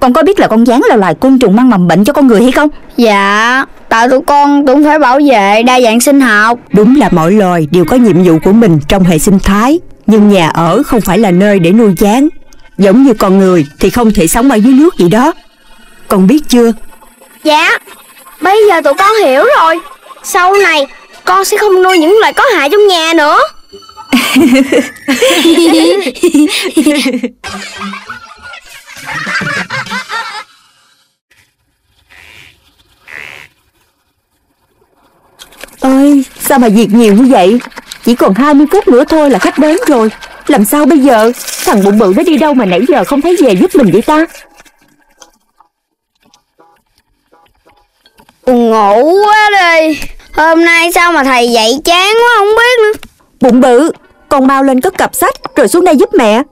Con có biết là con gián là loài côn trùng mang mầm bệnh cho con người hay không? Dạ Tại tụi con cũng phải bảo vệ đa dạng sinh học. Đúng là mỗi loài đều có nhiệm vụ của mình trong hệ sinh thái Nhưng nhà ở không phải là nơi để nuôi gián Giống như con người thì không thể sống ở dưới nước vậy đó. Con biết chưa? Dạ Bây giờ tụi con hiểu rồi. Sau này con sẽ không nuôi những loài có hại trong nhà nữa Ơi sao mà việc nhiều như vậy? Chỉ còn 20 phút nữa thôi là khách đến rồi. Làm sao bây giờ? Thằng bụng bự nó đi đâu mà nãy giờ không thấy về giúp mình vậy ta? Ngủ quá đi. Hôm nay sao mà thầy dạy chán quá không biết nữa. Bụng bự Con mau lên cất cặp sách rồi xuống đây giúp mẹ.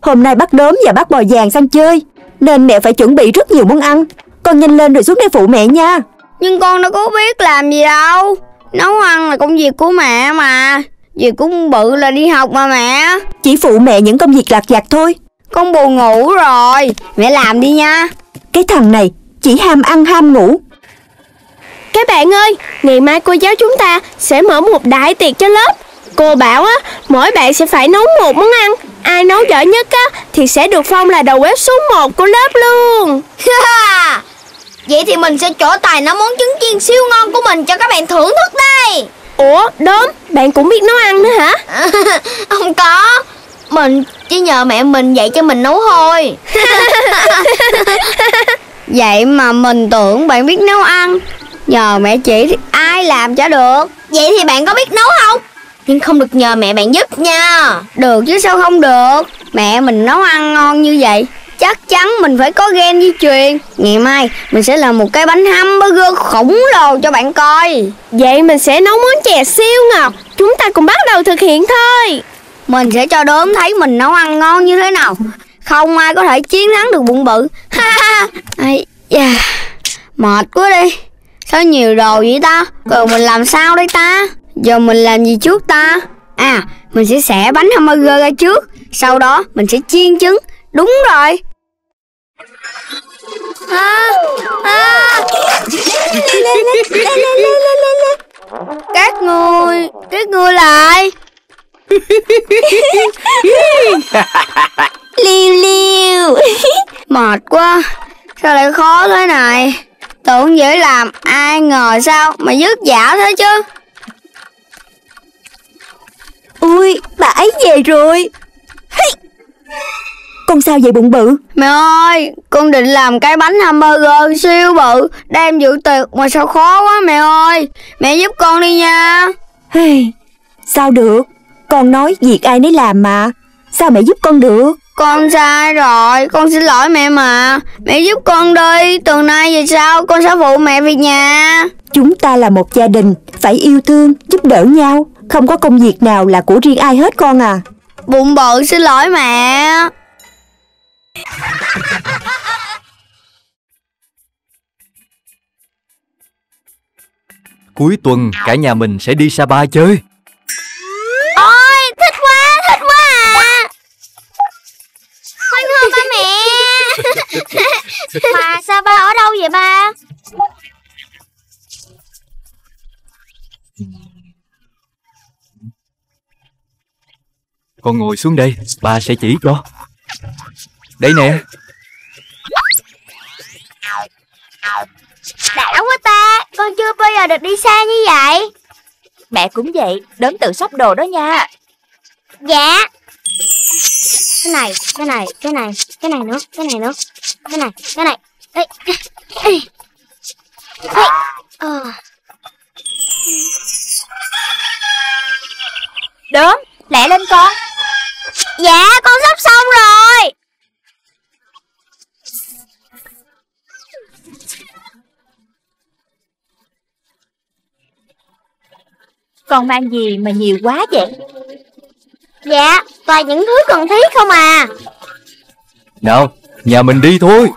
Hôm nay bác đốm và bác bò vàng sang chơi Nên mẹ phải chuẩn bị rất nhiều món ăn. Con nhanh lên rồi xuống đây phụ mẹ nha. Nhưng con đâu có biết làm gì đâu Nấu ăn là công việc của mẹ mà Việc của con bự là đi học mà mẹ Chỉ phụ mẹ những công việc lặt vặt thôi Con buồn ngủ rồi Mẹ làm đi nha Cái thằng này chỉ ham ăn ham ngủ Các bạn ơi, ngày mai cô giáo chúng ta sẽ mở một đại tiệc cho lớp. Cô bảo á, mỗi bạn sẽ phải nấu một món ăn. Ai nấu giỏi nhất á, thì sẽ được phong là đầu bếp số 1 của lớp luôn. Vậy thì mình sẽ trổ tài nấu món trứng chiên siêu ngon của mình cho các bạn thưởng thức đây. Ủa, đốm, bạn cũng biết nấu ăn nữa hả? Không có. Mình chỉ nhờ mẹ mình dạy cho mình nấu thôi. Vậy mà mình tưởng bạn biết nấu ăn. Nhờ mẹ chỉ ai làm cho được? Vậy thì bạn có biết nấu không? Nhưng không được nhờ mẹ bạn giúp nha. Được chứ sao không được? Mẹ mình nấu ăn ngon như vậy Chắc chắn mình phải có gen di truyền. Ngày mai mình sẽ làm một cái bánh hamburger khổng lồ cho bạn coi. Vậy mình sẽ nấu món chè siêu ngọt. Chúng ta cùng bắt đầu thực hiện thôi. Mình sẽ cho đốm thấy mình nấu ăn ngon như thế nào. Không ai có thể chiến thắng được bụng bự. Ha ha Mệt quá đi. Sao nhiều đồ vậy ta? Rồi mình làm sao đây ta? Giờ mình làm gì trước ta? À mình sẽ xẻ bánh hamburger ra trước. Sau đó mình sẽ chiên trứng. Đúng rồi à, à. Các người Các người lại. Liêu liêu Mệt quá. Sao lại khó thế này? Tưởng dễ làm Ai ngờ sao mà dứt giả thế chứ? Ui bà ấy về rồi Con sao vậy bụng bự? Mẹ ơi Con định làm cái bánh hamburger siêu bự Đem dự tiệc mà sao khó quá mẹ ơi. Mẹ giúp con đi nha. Hey, Sao được? Con nói việc ai nấy làm mà. Sao mẹ giúp con được? Con sai rồi Con xin lỗi mẹ mà. Mẹ giúp con đi Từ nay về sau con sẽ phụ mẹ về nhà. Chúng ta là một gia đình Phải yêu thương, giúp đỡ nhau. Không có công việc nào là của riêng ai hết con à. Bụng bự xin lỗi mẹ Cuối tuần cả nhà mình sẽ đi Sapa chơi. Ôi thích quá thích quá à. Hoan hô ba mẹ. Mà sao ba ở đâu vậy ba? Con ngồi xuống đây Ba sẽ chỉ cho Đây nè Đã quá ta Con chưa bao giờ được đi xa như vậy Mẹ cũng vậy, đốm tự sắp đồ đó nha. Dạ cái này cái này cái này cái này nữa cái này nữa cái này cái này Ê, ê, ê. Ờ. Đốm, lẹ lên con dạ con sắp xong rồi Con mang gì mà nhiều quá vậy? Dạ toàn những thứ cần thiết không à. Nào, nhà mình đi thôi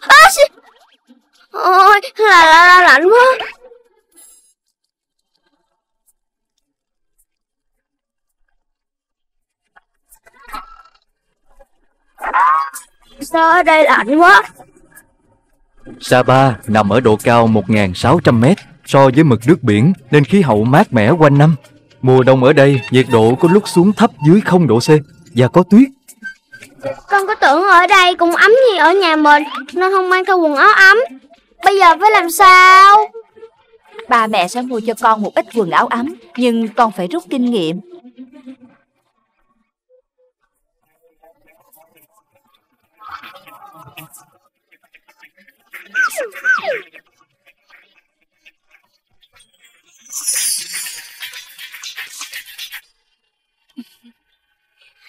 à, xì. ôi là, là, là lạnh quá sao ở đây lạnh quá Sapa nằm ở độ cao 1.600 mét so với mực nước biển nên khí hậu mát mẻ quanh năm. Mùa đông ở đây nhiệt độ có lúc xuống thấp dưới 0 độ C và có tuyết con có tưởng ở đây cũng ấm như ở nhà mình nên không mang theo quần áo ấm. Bây giờ phải làm sao? Ba mẹ sẽ mua cho con một ít quần áo ấm Nhưng con phải rút kinh nghiệm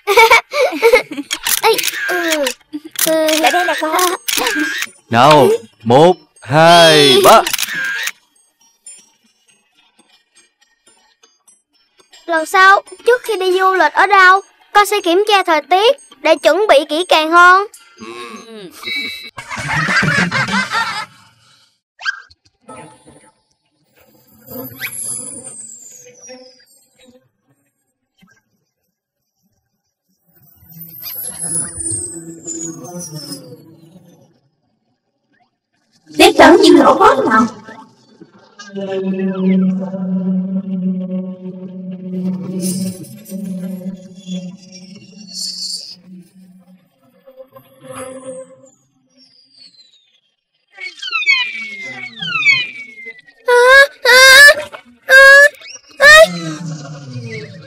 Lại đây là con Nào, một, hai, ba. Lần sau, trước khi đi du lịch ở đâu, con sẽ kiểm tra thời tiết để chuẩn bị kỹ càng hơn. Để trở những lỗ à nào à! à, à, à.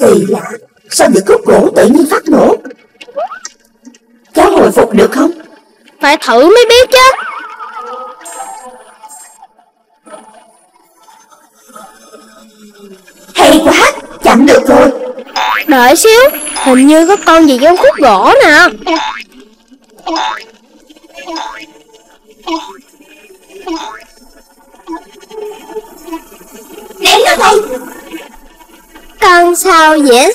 Kỳ lạ Sao những khúc gỗ tự nhiên phát nổ Cháu hồi phục được không Phải thử mới biết chứ. Hay quá Chặn được rồi Đợi xíu, hình như có con gì trong khúc gỗ nè. Sao dễ.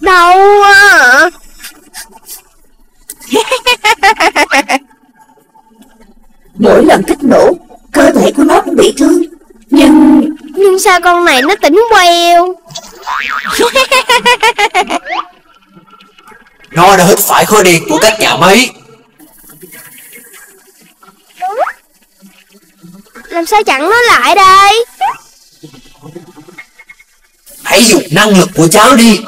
Đâu à? Mỗi lần kích nổ Cơ thể của nó cũng bị thương Nhưng Nhưng sao con này nó tỉnh queo? Nó đã hít phải khói đen của các nhà máy Làm sao chặn nó lại đây? Hãy dùng năng lực của cháu đi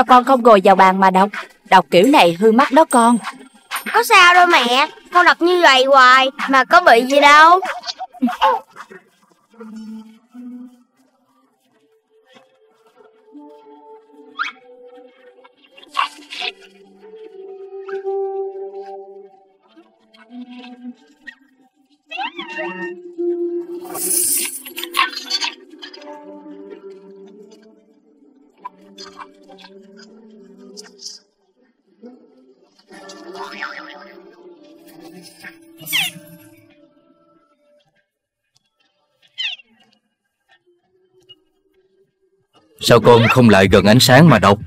Sao con không ngồi vào bàn mà đọc? Đọc kiểu này hư mắt đó con. Có sao đâu mẹ. Con đọc như vậy hoài Mà có bị gì đâu. Sao con không lại gần ánh sáng mà đọc?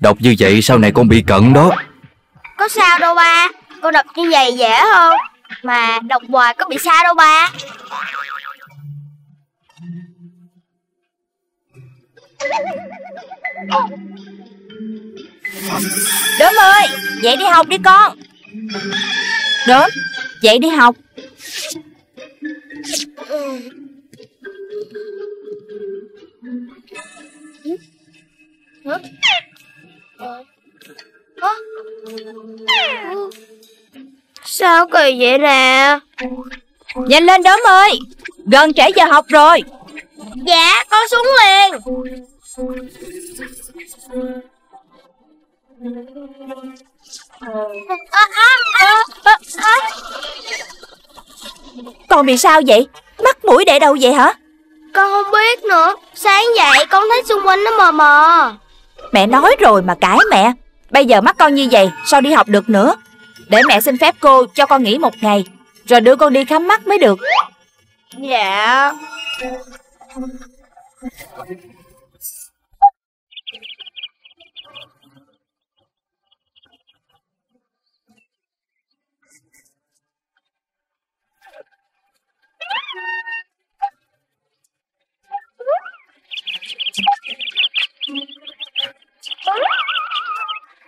Đọc như vậy sau này con bị cận đó. Có sao đâu ba. Con đọc như vậy dễ hơn. Mà đọc hoài có bị sao đâu ba Đốm ơi Dậy đi học đi con. Đốm Dậy đi học. Sao kỳ vậy nè? Nhanh lên Đốm ơi Gần trễ giờ học rồi. Dạ con xuống liền. Con bị sao vậy? Mắt mũi để đâu vậy hả? Con không biết nữa. Sáng dậy con thấy xung quanh nó mờ mờ. Mẹ nói rồi mà cãi mẹ. Bây giờ mắt con như vậy Sao đi học được nữa? Để mẹ xin phép cô cho con nghỉ một ngày Rồi đưa con đi khám mắt mới được. Dạ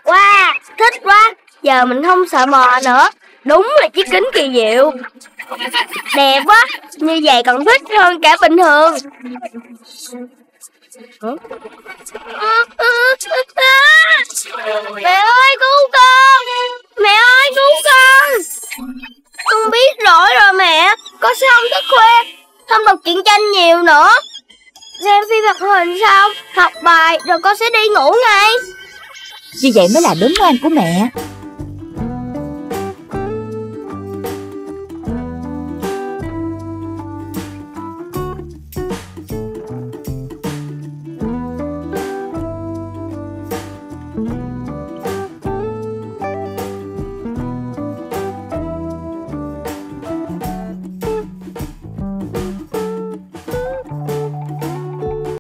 Wow, thích quá. Giờ mình không sợ mò nữa. Đúng là chiếc kính kỳ diệu. Đẹp quá Như vậy còn thích hơn cả bình thường. Mẹ ơi cứu con. Mẹ ơi cứu con. Con biết rồi rồi mẹ. Con sẽ không thức khuya? Không đọc truyện tranh nhiều nữa. Xem phim hoạt hình xong Học bài rồi con sẽ đi ngủ ngay. Như vậy mới là đốm ngoan của mẹ.